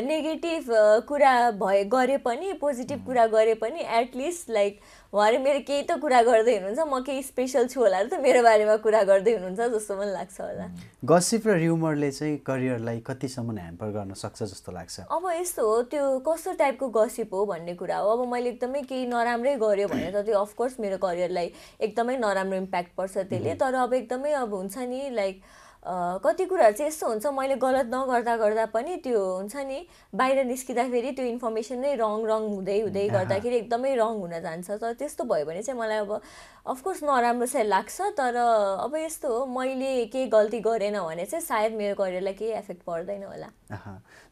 नेगेटिभ कुरा भए गरे पनि पोजिटिभ कुरा गरे पनि एटलिस्ट लाइक उहाँले मेरो केही त कुरा गर्दै हुनुहुन्छ म केही स्पेसल छु होला र त मेरो बारेमा कुरा गर्दै हुनुहुन्छ जस्तो पनि लाग्छ होला। गसिप र र्युमरले चाहिँ करियरलाई कतिसम्म ह्याम्पर गर्न सक्छ जस्तो लाग्छ। अब यस्तो हो त्यो कस्तो टाइपको गसिप हो भन्ने कुरा हो। अब मैले एकदमै केही नराम्रै गऱ्यो भने त त्यो अफकोर्स मेरो करियरलाई एकदमै नराम्रो इम्प्याक्ट पर्छ त्यसले। तर अब एकदमै अब हुन्छ नि लाइक कति कुराहरू चाहिँ यस्तो हुन्छ मैले गलत नगर्दा गर्दा पनि त्यो हुन्छ नि बाहिर निस्किँदाखेरि त्यो इन्फर्मेसन नै रङ रङ हुँदै हुँदै गर्दाखेरि एकदमै रङ हुन जान्छ। तर त्यस्तो भयो भने चाहिँ मलाई अब अफकोर्स नराम्रो चाहिँ लाग्छ तर अब यस्तो हो मैले केही गल्ती गरेन भने चाहिँ सायद मेरो करियरलाई केही एफेक्ट पर्दैन होला।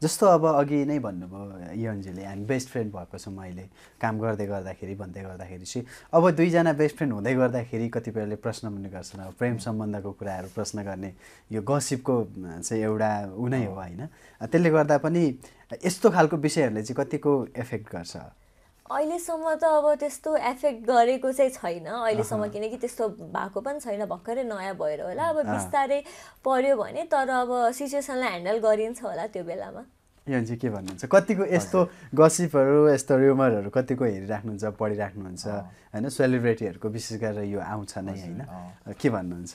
जस्तो अब अघि नै भन्नुभयो यन्जीले हामी बेस्ट फ्रेन्ड भएको छौँ अहिले। काम गर्दै गर्दाखेरि भन्दै गर्दाखेरि चाहिँ अब दुईजना बेस्ट फ्रेन्ड हुँदै गर्दाखेरि कतिपयले प्रश्न पनि गर्छन्। अब प्रेम सम्बन्धको कुराहरू प्रश्न गर्ने यो गसिपको चाहिँ एउटा ऊ नै हो होइन? त्यसले गर्दा पनि यस्तो खालको विषयहरूले चाहिँ कतिको एफेक्ट गर्छ? अहिलेसम्म त अब त्यस्तो एफेक्ट गरेको चाहिँ छैन। अहिलेसम्म किनकि त्यस्तो भएको पनि छैन भर्खरै नयाँ भएर होला। अब बिस्तारै पर्यो भने तर अब सिचुएसनलाई ह्यान्डल गरिन्छ होला त्यो बेलामा। यन्जी के भन्नुहुन्छ? कतिको यस्तो गसिपहरू यस्तो र्युमरहरू कतिको हेरिराख्नुहुन्छ पढिराख्नुहुन्छ? होइन सेलिब्रेटीहरूको विशेष गरेर यो आउँछ नै होइन। के भन्नुहुन्छ?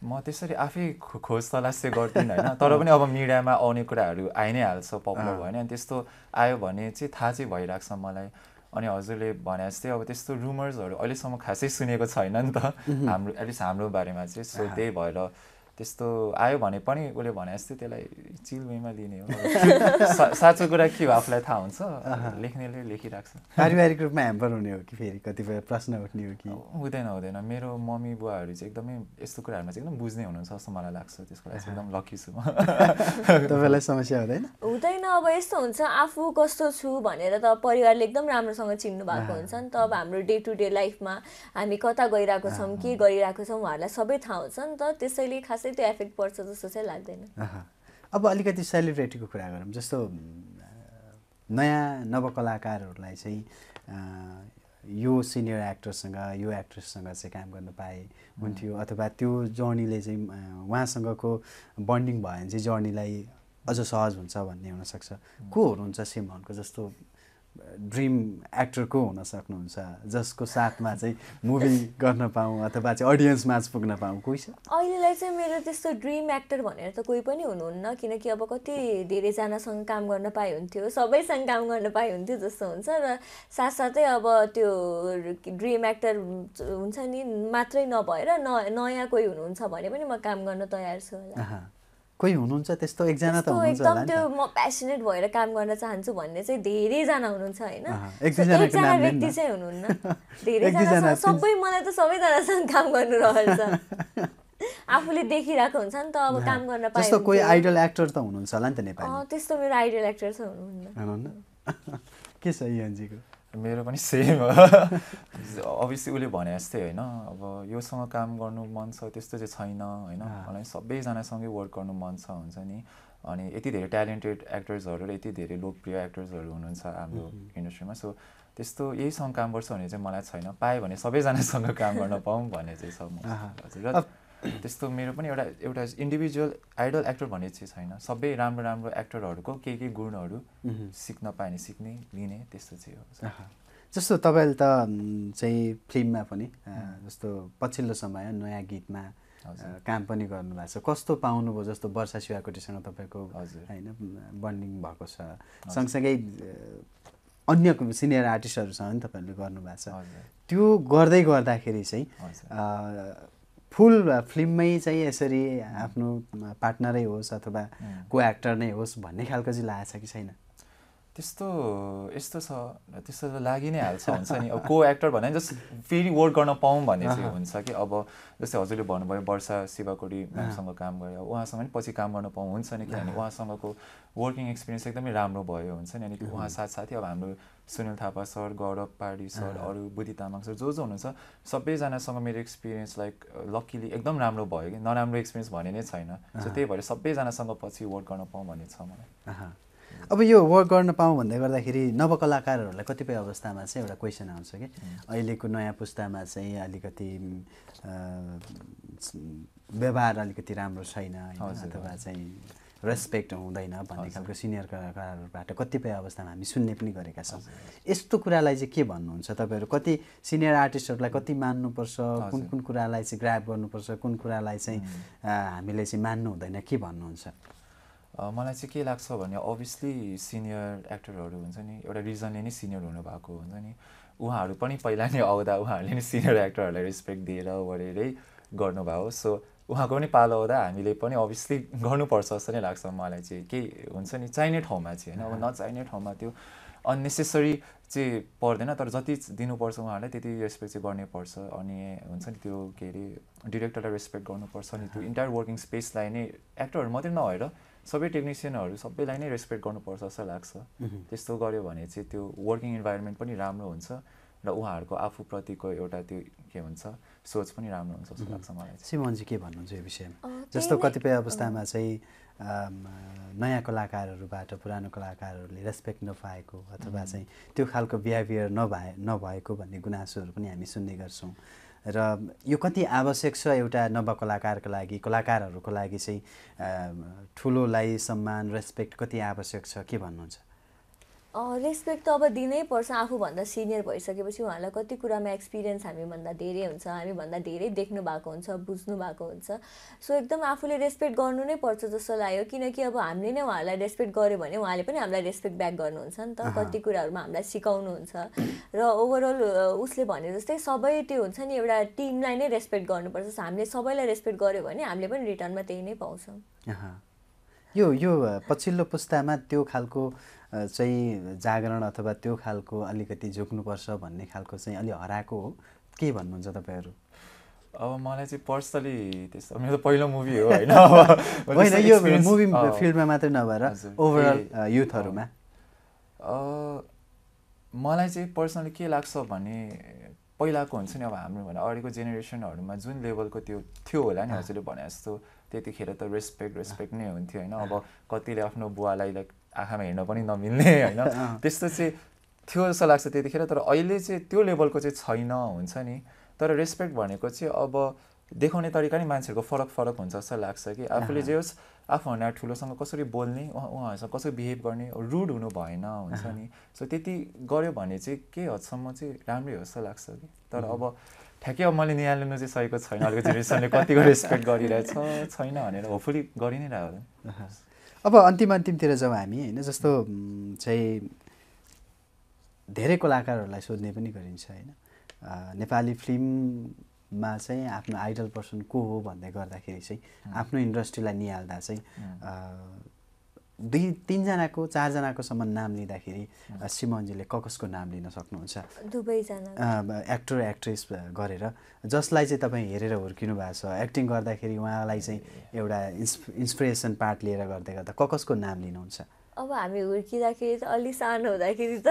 म त्यसरी आफै खो- खोज तलास चाहिँ गर्दिनँ होइन। तर पनि अब मिडियामा आउने कुराहरू आइ नै हाल्छ पपुलर भयो भने अनि त्यस्तो आयो भने चाहिँ थाहा चाहिँ भइरहेको छ मलाई। अनि हजुरले भने जस्तै अब त्यस्तो रुमर्सहरू अहिलेसम्म खासै सुनेको छैन नि त। हाम्रो एटलिस्ट हाम्रो बारेमा चाहिँ सो त्यही भएर त्यस्तो आयो भने पनि उसले भने जस्तै त्यसलाई चिल वेमा लिने हो। साँचो कुरा के हो आफूलाई थाहा हुन्छ? लेख्नेले लेखिरहेको छ। पारिवारिक रूपमा ह्याम्पर हुने हो कि फेरि? कतिपय प्रश्न उठ्ने हो कि? हुँदैन हुँदैन। मेरो मम्मी बुवाहरू चाहिँ एकदमै यस्तो कुराहरूमा चाहिँ एकदम बुझ्ने हुनुहुन्छ जस्तो मलाई लाग्छ। त्यसको लागि चाहिँ एकदम लकी छु म। तपाईँलाई समस्या हुँदैन? अब यस्तो हुन्छ आफू कस्तो छु भनेर त परिवारले एकदम राम्रोसँग चिन्नु भएको हुन्छ नि त। अब हाम्रो डे टु डे लाइफमा हामी कता गइरहेको छौँ के गरिरहेको छौँ उहाँहरूलाई सबै थाहा हुन्छ नि त। त्यसैले खासै त्यो एफेक्ट पर्छ जस्तो चाहिँ लाग्दैन। अब अलिकति सेलिब्रेटीको कुरा गरौँ जस्तो नयाँ नवकलाकारहरूलाई चाहिँ यो सिनियर एक्टरसँग यो एक्ट्रेससँग चाहिँ काम गर्न पाए हुन्थ्यो। अथवा त्यो जर्नीले चाहिँ उहाँसँगको बन्डिङ भयो भने चाहिँ जर्नीलाई अझ सहज हुन्छ भन्ने हुनसक्छ। को हुनुहुन्छ सिमनको जस्तो ड्रिम एक्टर को हुन सक्नुहुन्छ जसको साथमा चाहिँ मुभी गर्न पाऊँ अथवा चाहिँ अडियन्स माझ पुग्न पाऊँ? कोही छ? अहिलेलाई चाहिँ मेरो त्यस्तो ड्रिम एक्टर भनेर त कोही पनि हुनुहुन्न किनकि अब कति धेरैजनासँग काम गर्न पाए हुन्थ्यो सबैसँग काम गर्न पाए हुन्थ्यो जस्तो हुन्छ र साथसाथै अब त्यो ड्रिम एक्टर हुन्छ नि मात्रै नभएर न नयाँ कोही हुनुहुन्छ भने पनि म काम गर्न तयार छु होला। कोही हुनुहुन्छ त्यस्तो एकजना त हुनुहुन्छ एकदम त्यो म प्यासनेट भएर काम गर्न चाहन्छु भन्ने चाहिँ धेरैजना हुनुहुन्छ होइन। एकजना व्यक्ति। चाहिँ हुनुहुन्न। तिन- सबै मलाई त सबैजनासँग काम गर्नु रहन्छ। आफूले देखिरहेको हुन्छ नि त अब काम गर्न पाए जस्तो कोही। आइडल एक्टर त हुनुहुन्छ होला नि त नेपाली। त्यस्तो मेरो आइडल एक्टर चाहिँ हुनुहुन्न। के छ युएनजीको मेरो पनि सेम हो। अभियसली उसले भने जस्तै होइन अब योसँग काम गर्नु मन छ त्यस्तो चाहिँ छैन होइन। मलाई सबैजनासँगै वर्क गर्नु मन छ हुन्छ नि। अनि यति धेरै ट्यालेन्टेड एक्टर्सहरू र यति धेरै लोकप्रिय एक्टर्सहरू हुनुहुन्छ हाम्रो इन्डस्ट्रीमा सो त्यस्तो यहीसँग काम गर्छु भने चाहिँ मलाई छैन। पाएँ भने सबैजनासँग काम गर्न पाऊँ भन्ने चाहिँ छ म। त्यस्तो मेरो पनि एउटा एउटा इन्डिभिजुअल आइडल एक्टर भन्ने चाहिँ छैन। सबै राम्रो राम्रो एक्टरहरूको केही केही गुणहरू सिक्न पायो भने सिक्ने लिने त्यस्तो चाहिँ हो। जस्तो तपाईँले त चाहिँ फिल्ममा पनि जस्तो पछिल्लो समय नयाँ गीतमा काम पनि गर्नुभएको छ। कस्तो पाउनुभयो जस्तो वर्षा शिवाकोटीसँग तपाईँको हजुर। होइन बन्डिङ भएको छ? सँगसँगै अन्य सिनियर आर्टिस्टहरूसँग पनि तपाईँहरूले गर्नुभएको छ। त्यो गर्दै गर्दाखेरि चाहिँ फुल फिल्ममै चाहिँ यसरी आफ्नो पार्टनरै होस् अथवा को एक्टर नै होस् भन्ने खालको चाहिँ लागेको छ कि छैन? त्यस्तो यस्तो छ त्यस्तो त लागि नै हाल्छ हुन्छ नि। अब को एक्टर भने जस्ट फेरि वर्क गर्न पाऊँ भन्ने चाहिँ हुन्छ कि अब जस्तै हजुरले भन्नुभयो वर्षा शिवकोटी म्यामसँग काम गऱ्यो उहाँसँग पनि पछि काम गर्न पाऊँ हुन्छ नि। किनभने उहाँसँगको वर्किङ एक्सपिरियन्स एकदमै राम्रो भयो हुन्छ नि। अनि उहाँ साथसाथै अब हाम्रो सुनिल थापा सर गौरव पाडी सर अरू बुद्धि तामाङ सर जो जो हुनुहुन्छ सबैजनासँग मेरो एक्सपिरियन्स लाइक लक्किली एकदम राम्रो भयो कि नराम्रो एक्सपिरियन्स भने नै छैन। सो त्यही भएर सबैजनासँग पछि वर्क गर्न पाऊँ भन्ने छ मलाई। अब यो वर्क गर्न पाऊँ भन्दै गर्दाखेरि नवकलाकारहरूलाई कतिपय अवस्थामा चाहिँ एउटा क्वेसन आउँछ कि अहिलेको नयाँ पुस्तामा चाहिँ अलिकति व्यवहार अलिकति राम्रो छैन अथवा चाहिँ रेस्पेक्ट हुँदैन भन्ने खालको सिनियर कलाकारहरूबाट कतिपय अवस्थामा हामी सुन्ने पनि गरेका छौँ। यस्तो कुरालाई चाहिँ के भन्नुहुन्छ तपाईँहरू? कति सिनियर आर्टिस्टहरूलाई कति मान्नुपर्छ? कुन कुन कुरालाई चाहिँ ग्राप गर्नुपर्छ? कुन कुरालाई चाहिँ हामीले चाहिँ मान्नु हुँदैन? के भन्नुहुन्छ? मलाई चाहिँ के लाग्छ भने अभियसली सिनियर एक्टरहरू हुन्छ नि एउटा रिजनले नै सिनियर हुनुभएको हुन्छ नि। उहाँहरू पनि पहिला नै आउँदा उहाँहरूले नै सिनियर एक्टरहरूलाई रेस्पेक्ट दिएर वरेरै गर्नुभयो। सो उहाँको पनि पालो आउँदा हामीले पनि अभियसली गर्नुपर्छ जस्तो नै लाग्छ मलाई चाहिँ। केही हुन्छ नि चाहिने ठाउँमा चाहिँ होइन। अब नचाहिने ठाउँमा त्यो अन्नेसेसरी चाहिँ पर्दैन तर जति दिनुपर्छ उहाँहरूलाई त्यति रेस्पेक्ट चाहिँ गर्नै पर्छ अनि हुन्छ नि त्यो के अरे डिरेक्टरलाई रेस्पेक्ट गर्नुपर्छ नि त्यो इन्टायर वर्किङ स्पेसलाई नै एक्टरहरू मात्रै नभएर सबै टेक्निसियनहरू सबैलाई नै रेस्पेक्ट गर्नुपर्छ जस्तो लाग्छ। त्यस्तो गऱ्यो भने चाहिँ त्यो वर्किङ इन्भाइरोमेन्ट पनि राम्रो हुन्छ। र उहाँहरूको आफूप्रतिको एउटा त्यो के हुन्छ सोच पनि राम्रो हुन्छ जस्तो लाग्छ मलाई सिमनजी के भन्नुहुन्छ यो विषयमा? जस्तो कतिपय अवस्थामा चाहिँ नयाँ कलाकारहरूबाट पुरानो कलाकारहरूले रेस्पेक्ट नपाएको अथवा चाहिँ त्यो खालको बिहेभियर नभए नभएको भन्ने गुनासोहरू पनि हामी सुन्ने गर्छौँ। र यो कति आवश्यक छ एउटा नवकलाकारको लागि कलाकारहरूको लागि चाहिँ ठुलोलाई सम्मान रेस्पेक्ट कति आवश्यक छ के भन्नुहुन्छ? रेस्पेक्ट त अब दिनै पर्छ आफूभन्दा सिनियर भइसकेपछि उहाँलाई कति कुरामा एक्सपिरियन्स हामीभन्दा धेरै हुन्छ हामीभन्दा धेरै देख्नु भएको हुन्छ बुझ्नु भएको हुन्छ। सो एकदम आफूले रेस्पेक्ट गर्नु नै पर्छ जस्तो लाग्यो किनकि अब हामीले नै उहाँलाई रेस्पेक्ट गऱ्यो भने उहाँले पनि हामीलाई रेस्पेक्ट ब्याक गर्नुहुन्छ नि त कति कुराहरूमा हामीलाई सिकाउनुहुन्छ। र ओभरअल उसले भने जस्तै सबै त्यो हुन्छ नि एउटा टिमलाई नै रेस्पेक्ट गर्नुपर्छ। हामीले सबैलाई रेस्पेक्ट गऱ्यो भने हामीले पनि रिटर्नमा त्यही नै पाउँछौँ। यो यो पछिल्लो पुस्तामा त्यो खालको चाहिँ जागरण अथवा त्यो खालको अलिकति झुक्नुपर्छ भन्ने खालको चाहिँ अलि हराएको हो। के भन्नुहुन्छ तपाईँहरू? अब मलाई चाहिँ पर्सनली त्यस्तो मेरो त पहिलो मुभी हो होइन? होइन यो मुभी फिल्डमा मात्रै नभएर ओभरअल युथहरूमा। मलाई चाहिँ पर्सनली के लाग्छ भने पहिलाको हुन्छ नि अब हाम्रो भने अगाडिको जेनेरेसनहरूमा जुन लेभलको त्यो थियो होला नि हजुरले भने जस्तो त्यतिखेर त रेस्पेक्ट रेस्पेक्ट नै हुन्थ्यो होइन? अब कतिले आफ्नो बुवालाई लाइक आँखामा हिँड्न पनि नमिल्ने होइन? त्यस्तो चाहिँ थियो जस्तो लाग्छ त्यतिखेर तर अहिले चाहिँ त्यो लेभलको चाहिँ छैन हुन्छ नि? तर रेस्पेक्ट भनेको चाहिँ अब देखाउने तरिका नै मान्छेहरूको फरक फरक हुन्छ जस्तो लाग्छ कि। आफूले जे होस् आफूभन्दा ठुलोसँग कसरी बोल्ने उहाँ उहाँहरूसँग कसरी बिहेभ गर्ने रुड हुनु भएन हुन्छ नि? सो त्यति गऱ्यो भने चाहिँ केही हदसम्म चाहिँ राम्रै हो जस्तो लाग्छ कि। तर अब ठ्याक्कै अब मैले निहाल्नु चाहिँ सकेको छैन अलिकति जेनेरेसनले कतिको रेस्पेक्ट गरिरहेछ छैन भनेर होपफुली गरि नै रह्यो अब अन्तिम अन्तिमतिर जाउँ हामी होइन जस्तो चाहिँ धेरै कलाकारहरूलाई सोध्ने पनि गरिन्छ होइन नेपाली फिल्ममा चाहिँ आफ्नो आइडल पर्सन को हो भन्दै गर्दाखेरि चाहिँ आफ्नो इन्डस्ट्रीलाई निहाल्दा चाहिँ दुई तिनजनाको चारजनाकोसम्म नाम लिँदाखेरि सिमनजीले कसको नाम लिन सक्नुहुन्छ? दुवैजना। एक्टर एक्ट्रेस गरेर। जसलाई चाहिँ तपाईँ हेरेर हुर्किनु भएको छ एक्टिङ गर्दाखेरि उहाँलाई चाहिँ एउटा इन्स इन्सपिरेसन पार्ट लिएर गर्दै गर्दा कसको नाम लिनुहुन्छ? अब हामी हुर्किँदाखेरि त अलिक सानो हुँदाखेरि त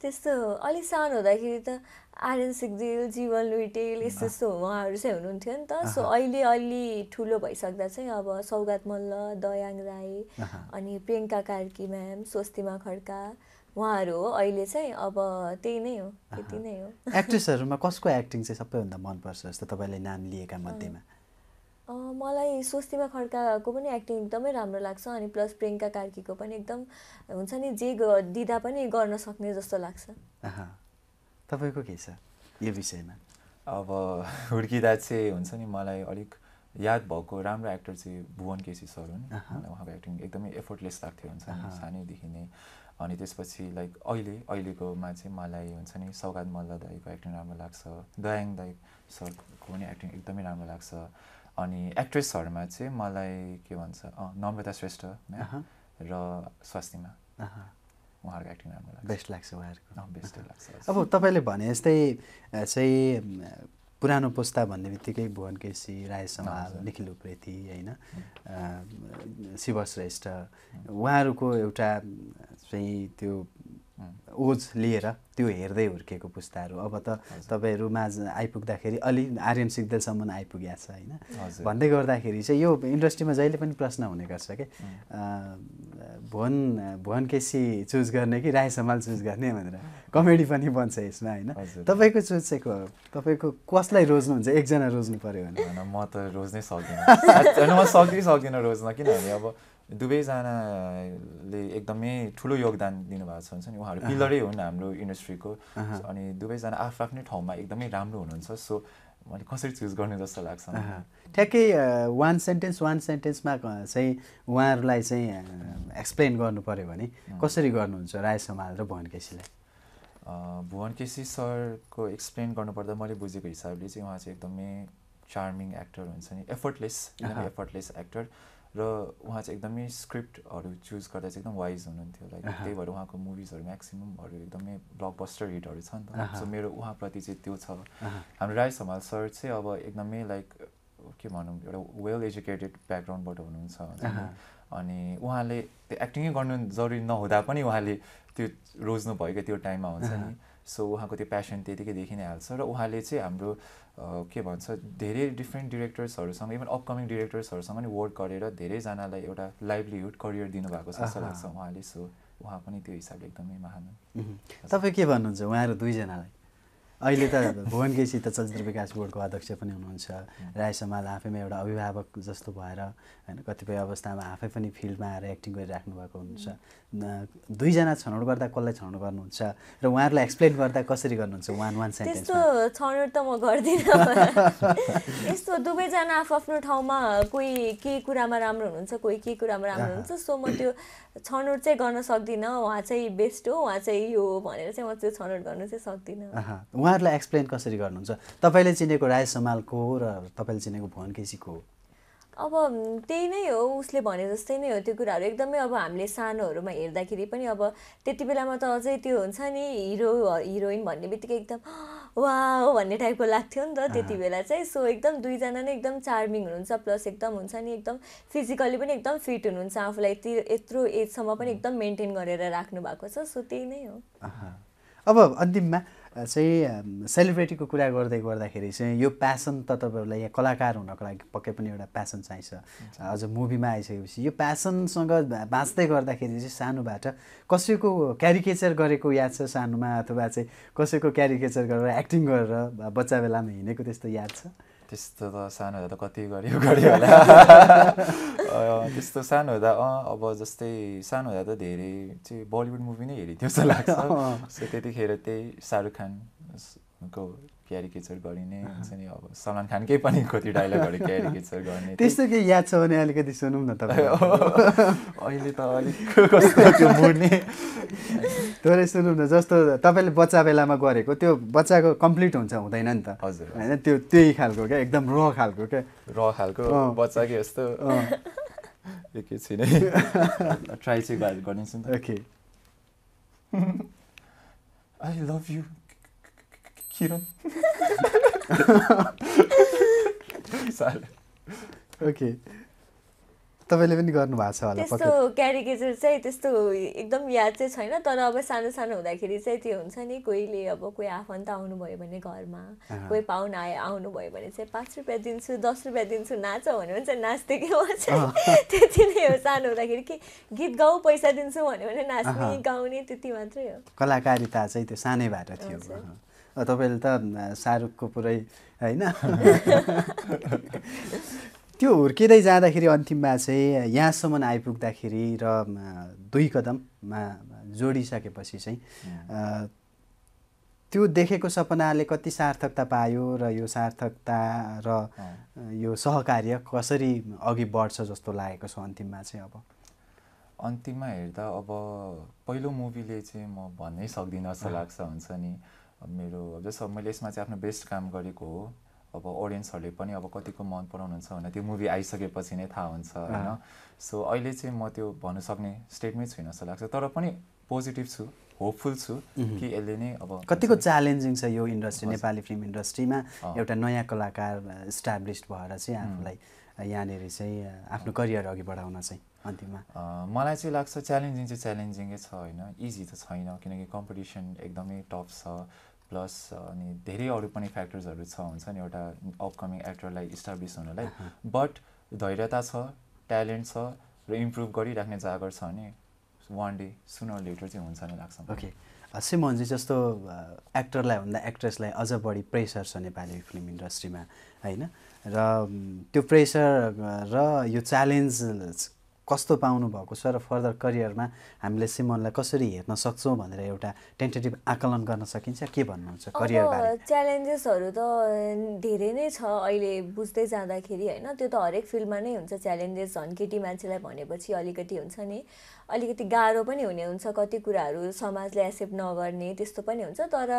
त्यस्तो अलिक सानो हुँदाखेरि त आर्यन सिग्देल जीवन लुइटेल यस्तो यस्तो उहाँहरू चाहिँ हुनुहुन्थ्यो नि त। सो अहिले अलि ठुलो भइसक्दा चाहिँ अब सौगात मल्ल दयाङ राई अनि प्रियङ्का कार्की म्याम स्वस्तिमा खड्का उहाँहरू हो। अहिले चाहिँ अब त्यही नै हो त्यति नै हो। एक्ट्रेसहरूमा कसको एक्टिङ चाहिँ सबैभन्दा मनपर्छ जस्तो तपाईँले नाम लिएका मध्येमा? मलाई स्वस्तिमा खड्काको पनि एक्टिङ एकदमै राम्रो लाग्छ अनि प्लस प्रियङ्का कार्कीको पनि एकदम हुन्छ नि जे दिँदा पनि गर्न सक्ने जस्तो लाग्छ। तपाईँको के छ? यो विषयमा? अब हुर्किँदा चाहिँ हुन्छ नि मलाई अलिक याद भएको राम्रो एक्टर चाहिँ भुवन केसी सर हो नि मलाई उहाँको एक्टिङ एकदमै एफोर्टलेस लाग्थ्यो हुन्छ नि सानैदेखि नै। अनि त्यसपछि लाइक अहिले अहिलेकोमा चाहिँ मलाई हुन्छ नि सौगात मल्ल दाईको एक्टिङ राम्रो लाग्छ दयाङ दाई सरको पनि एक्टिङ एकदमै राम्रो लाग्छ। अनि एक्ट्रेसहरूमा चाहिँ मलाई के भन्छ नम्रता श्रेष्ठ र स्वास्तिमा उहाँहरूको एक्टिङ राम्रो लाग्छ। बेस्ट लाग्छ उहाँहरूको। बेस्टै लाग्छ। अब तपाईँले भने जस्तै चाहिँ पुरानो पुस्ता भन्ने बित्तिकै भुवन केसी राय समाल। निखिल उप्रेती होइन? शिव श्रेष्ठ। उहाँहरूको एउटा चाहिँ त्यो ओज लिएर त्यो हेर्दै हुर्किएको पुस्ताहरू। अब त तपाईँहरू माझ आइपुग्दाखेरि अलि आर्यन सिग्देलसम्म आइपुगेको छ होइन। भन्दै गर्दाखेरि चाहिँ यो इन्डस्ट्रीमा जहिले पनि प्रश्न हुने गर्छ कि? भुवन भुवन केसी चुज गर्ने कि राय समाल चुज गर्ने भनेर कमेडी पनि बन्छ यसमा होइन। तपाईँको चुज चाहिँ को? तपाईँको कसलाई रोज्नुहुन्छ? एकजना रोज्नु पऱ्यो भने। म त रोज्नै सक्दिनँ। म सक्दै सक्दिनँ रोज्न किनभने अब दुवैजनाले एकदमै ठुलो योगदान दिनुभएको छ हुन्छ नि? उहाँहरू पिलरै हुन् हाम्रो इन्डस्ट्रीको। अनि दुवैजना आफ्नो आफ्नै ठाउँमा एकदमै राम्रो हुनुहुन्छ। सो मैले कसरी चुज गर्ने जस्तो लाग्छ। ठ्याक्कै वान सेन्टेन्स वान सेन्टेन्समा चाहिँ उहाँहरूलाई चाहिँ एक्सप्लेन गर्नु पऱ्यो भने कसरी गर्नुहुन्छ राय समाल र भुवन केसीलाई? भुवन केसी सरको एक्सप्लेन गर्नुपर्दा मैले बुझेको हिसाबले चाहिँ उहाँ चाहिँ एकदमै चार्मिङ एक्टर हुन्छ नि? एफर्टलेस एफर्टलेस एक्टर र उहाँ चाहिँ एकदमै स्क्रिप्टहरू चुज गर्दा चाहिँ एकदम वाइज हुनुहुन्थ्यो. लाइक त्यही भएर उहाँको मुभिजहरू म्याक्सिममहरू एकदमै ब्लकबस्टर हिटहरू छ नि त। सो मेरो उहाँप्रति चाहिँ त्यो छ। हाम्रो राय समाल सर चाहिँ अब एकदमै लाइक के भनौँ एउटा वेल एजुकेटेड ब्याकग्राउन्डबाट हुनुहुन्छ। अनि उहाँले त्यो एक्टिङै गर्नु जरुरी नहुँदा पनि उहाँले त्यो रोज्नु भयो क्या त्यो टाइममा हुन्छ नि। सो उहाँको त्यो प्यासन त्यतिकै देखि नै हाल्छ र उहाँले चाहिँ हाम्रो के भन्छ धेरै डिफ्रेन्ट डिरेक्टर्सहरूसँग इभन अपकमिङ डिरेक्टर्सहरूसँग नि वर्क गरेर धेरैजनालाई एउटा लाइभलीहुड करियर दिनुभएको छ जस्तो लाग्छ उहाँले। सो उहाँ पनि त्यो हिसाबले एकदमै महान। तपाईँ के भन्नुहुन्छ उहाँहरू दुईजनालाई? अहिले त भुवन केसी त चलचित्र विकास बोर्डको अध्यक्ष पनि हुनुहुन्छ। राय समाल आफैमा एउटा अभिभावक जस्तो भएर होइन? कतिपय अवस्थामा आफै पनि फिल्डमा आएर एक्टिङ गरिराख्नु भएको हुन्छ। दुईजना छनौट गर्दा कसलाई छनौट गर्नुहुन्छ? र उहाँहरूलाई एक्सप्लेन गर्दा कसरी गर्नुहुन्छ? वान वान त्यस्तो छनौट त म गर्दिनँ। यस्तो दुवैजना आफ्नो ठाउँमा कोही केही कुरामा राम्रो हुनुहुन्छ कोही केही कुरामा राम्रो हुनुहुन्छ सो म त्यो छनौट चाहिँ गर्न सक्दिनँ। उहाँ चाहिँ बेस्ट हो उहाँ चाहिँ यो हो भनेर चाहिँ म त्यो छनौट गर्न चाहिँ सक्दिनँ। उहाँहरूलाई एक्सप्लेन कसरी गर्नुहुन्छ? तपाईँले चिनेको राय समालको र तपाईँले चिनेको भुवन केसीको हो? अब त्यही नै हो उसले भने जस्तै नै हो। त्यो कुराहरू एकदमै अब हामीले सानोहरूमा हेर्दाखेरि पनि अब त्यति बेलामा त अझै त्यो हुन्छ नि हिरो हिरोइन भन्ने बित्तिकै एकदम वा भन्ने टाइपको लाग्थ्यो नि त त्यति बेला चाहिँ। सो एकदम दुईजना नै एकदम चार्मिङ हुनुहुन्छ प्लस एकदम हुन्छ नि एकदम फिजिकली पनि एकदम फिट हुनुहुन्छ। आफूलाई यति यत्रो एजसम्म पनि एकदम मेन्टेन गरेर राख्नु भएको छ। सो त्यही नै हो। अब अन्तिममा चाहिँ सेलिब्रेटीको कुरा गर्दै गर्दाखेरि चाहिँ यो प्यासन त तपाईँहरूलाई यहाँ कलाकार हुनको लागि पक्कै पनि एउटा प्यासन चाहिन्छ। अझ मुभीमा आइसकेपछि यो प्यासनसँग बाँच्दै गर्दाखेरि चाहिँ सानोबाट कसैको क्यारिकेचर गरेको याद छ सानोमा? अथवा चाहिँ कसैको क्यारिकेचर गरेर एक्टिङ गरेर बच्चा बेलामा हिँडेको त्यस्तो याद छ? त्यस्तो त सानो हुँदा त कति गऱ्यो गऱ्यो होला। त्यस्तो सानो हुँदा अँ अब जस्तै सानो हुँदा त धेरै चाहिँ बलिउड मुभी नै हेरिन्थ्यो जस्तो लाग्छ। सो त्यतिखेर त्यही शाहरुख खानको क्यारिकेचर गरिने हुन्छ नि अब सलमान खानकै पनि कति डाइलगहरू क्यारिकेचर गर्ने त्यस्तो केही याद छ भने अलिकति सुनौँ न तपाईँ। अहिले त अलिक कस्तो त्यो मुड नै थोरै सुनौँ न जस्तो तपाईँले बच्चा बेलामा गरेको त्यो बच्चाको कम्प्लिट हुन्छ हुँदैन नि त। हजुर। होइन त्यो त्यही खालको क्या एकदम र खालको क्या। र खालको अँ। बच्चा कि जस्तो अँ, एकैछिनै ट्राई चाहिँ गर- गरिदिन्छु नि त। Okay I love you Kiran साह्रो ओके। तपाईँले पनि गर्नुभएको छ होला त्यस्तो पक्कै क्यारिकेचर चाहिँ त्यस्तो एकदम याद चाहिँ छैन तर अब सानो सानो हुँदाखेरि चाहिँ त्यो हुन्छ नि कोहीले अब कोही आफन्त आउनुभयो भने घरमा कोही पाहुना आए आउनुभयो भने चाहिँ पाँच रुपियाँ दिन्छु दस रुपियाँ दिन्छु नाच भन्यो भने चाहिँ नाच्थेँ कि म चाहिँ त्यति नै हो सानो हुँदाखेरि कि गीत गाऊ पैसा दिन्छु भन्यो भने नाच्ने गाउने त्यति मात्रै हो। कलाकारिता चाहिँ त्यो सानैबाट थियो। तपाईँले त शाहरुखको पुरै होइन? त्यो हुर्किँदै जाँदाखेरि अन्तिममा चाहिँ यहाँसम्म आइपुग्दाखेरि र दुई कदममा जोडिसकेपछि चाहिँ त्यो देखेको सपनाले कति सार्थकता पायो र यो सार्थकता र यो सहकार्य कसरी अघि बढ्छ जस्तो लागेको छ अन्तिममा चाहिँ अब? अन्तिममा हेर्दा अब पहिलो मुभीले चाहिँ म भन्नै सक्दिनँ जस्तो लाग्छ हुन्छ नि। मेरो अब जस्तो मैले यसमा चाहिँ आफ्नो बेस्ट काम गरेको हो। अब अडियन्सहरूले पनि अब कतिको मन पराउनुहुन्छ भनेर त्यो मुभी आइसकेपछि नै थाहा हुन्छ होइन। सो अहिले चाहिँ म त्यो भन्नु सक्ने स्टेटमै छुइनँ जस्तो लाग्छ तर पनि पोजिटिभ छु होपफुल छु कि यसले नै अब कतिको च्यालेन्जिङ छ यो इन्डस्ट्री नेपाली फिल्म इन्डस्ट्रीमा एउटा नयाँ कलाकार इस्टाब्लिस्ड भएर चाहिँ आफूलाई यहाँनिर चाहिँ आफ्नो करियर अघि बढाउन चाहिँ अन्तिममा। मलाई चाहिँ लाग्छ च्यालेन्जिङ चाहिँ च्यालेन्जिङै छ होइन। इजी त छैन किनकि कम्पिटिसन एकदमै टफ छ। प्लस अनि धेरै अरू पनि फ्याक्टर्सहरू छ हुन्छ नि एउटा अपकमिङ एक्टरलाई इस्टाब्लिस हुनलाई। बट धैर्यता छ ट्यालेन्ट छ र इम्प्रुभ गरिराख्ने जागर छ भने वान डे सुनर लेटर चाहिँ हुन्छ नै लाग्छ। ओके सिमोनजी जस्तो एक्टरलाई भन्दा एक्ट्रेसलाई अझ बढी प्रेसर छ नेपाली फिल्म इन्डस्ट्रीमा होइन? र त्यो प्रेसर र यो च्यालेन्ज कस्तो पाउनु भएको छ र फर्दर करियरमा हामीले सिमोनलाई कसरी हेर्न सक्छौँ भनेर एउटा टेन्टेटिभ आकलन गर्न सकिन्छ? के भन्नुहुन्छ करियर च्यालेन्जेसहरू त धेरै नै छ अहिले बुझ्दै जाँदाखेरि होइन? त्यो त हरेक फिल्डमा नै हुन्छ च्यालेन्जेस झन् केटी मान्छेलाई भनेपछि अलिकति हुन्छ नि अलिकति गाह्रो पनि हुने हुन्छ कति कुराहरू समाजले एक्सेप्ट नगर्ने त्यस्तो पनि हुन्छ। तर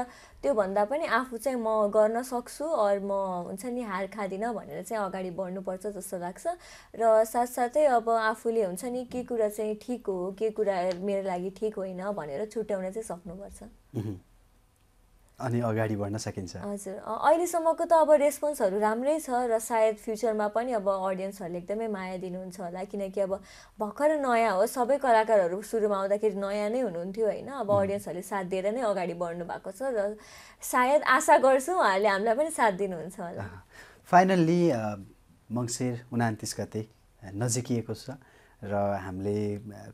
त्योभन्दा पनि आफू चाहिँ म गर्न सक्छु अरू म हुन्छ नि हार खाँदिनँ भनेर चाहिँ अगाडि बढ्नुपर्छ जस्तो लाग्छ। र साथसाथै अब आफूले हुन्छ नि के कुरा चाहिँ ठिक हो के कुरा मेरो लागि ठिक होइन भनेर छुट्याउन चाहिँ सक्नुपर्छ। अनि अगाडि बढ्न सकिन्छ। हजुर। अहिलेसम्मको त अब रेस्पोन्सहरू राम्रै छ र सायद फ्युचरमा पनि अब अडियन्सहरूले एकदमै माया दिनुहुन्छ होला किनकि अब भर्खर नयाँ हो सबै कलाकारहरू सुरुमा आउँदाखेरि नयाँ नै हुनुहुन्थ्यो होइन। अब अडियन्सहरूले साथ दिएर नै अगाडि बढ्नु भएको छ र सायद आशा गर्छु उहाँहरूले हामीलाई पनि साथ दिनुहुन्छ होला। फाइनल्ली मङ्सिर उनातिस गते नजिकिएको छ। र हामीले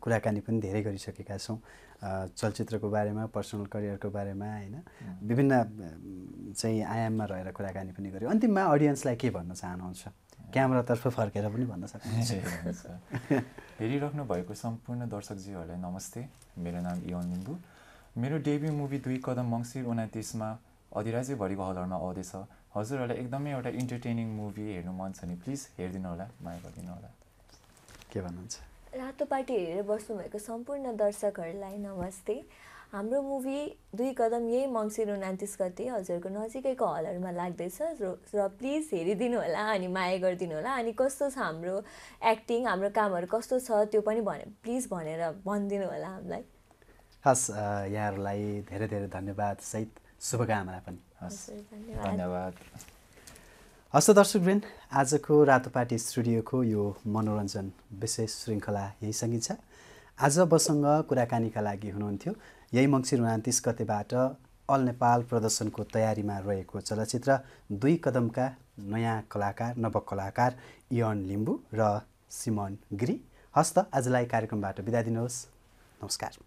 कुराकानी पनि धेरै गरिसकेका छौँ चलचित्रको बारेमा पर्सनल करियरको बारेमा होइन? विभिन्न चाहिँ आयाममा रहेर कुराकानी पनि गऱ्यौँ अन्तिममा अडियन्सलाई के भन्न चाहनुहुन्छ? क्यामेरातर्फ फर्केर पनि भन्न सक्नुहुन्छ। हेरिराख्नु भएको सम्पूर्ण दर्शकजीहरूलाई नमस्ते। मेरो नाम इवन लिम्बू। मेरो डेब्यू मुभी दुई कदम मङ्सिर उनातिसमा अधिराज्यभरिको हलहरूमा आउँदैछ। हजुरहरूलाई एकदमै एउटा इन्टरटेनिङ मुभी हेर्नु मन छ नि। प्लिज हेरिदिनु होला माया गरिदिनु होला। के भन्नुहुन्छ? रातो पार्टी हेरेर बस्नुभएको सम्पूर्ण दर्शकहरूलाई नमस्ते। हाम्रो मुभी दुई कदम यही मङ्सिर उनातिस गते हजुरको नजिकैको हलहरूमा लाग्दैछ। र प्लिज हेरिदिनु होला अनि माया गरिदिनु होला। अनि कस्तो छ हाम्रो एक्टिङ हाम्रो कामहरू कस्तो छ त्यो पनि भने प्लिज भनेर भनिदिनु होला हामीलाई। हस् यहाँहरूलाई धेरै धेरै धन्यवाद सहित शुभकामना पनि। हस् धन्यवाद। हस्त दर्शकवृन्द आजको रातोपाटी स्टुडियोको यो मनोरञ्जन विशेष श्रृङ्खला यही सकिन्छ आज बसँग कुराकानीका लागि हुनुहुन्थ्यो। यही मङ्सिर उनातिस गतेबाट अल नेपाल प्रदर्शनको तयारीमा रहेको चलचित्र दुई कदमका नयाँ कलाकार नवकलाकार इयन लिम्बू र सिमन गिरी। हस्त आजलाई कार्यक्रमबाट बिदा दिनुहोस्। नमस्कार।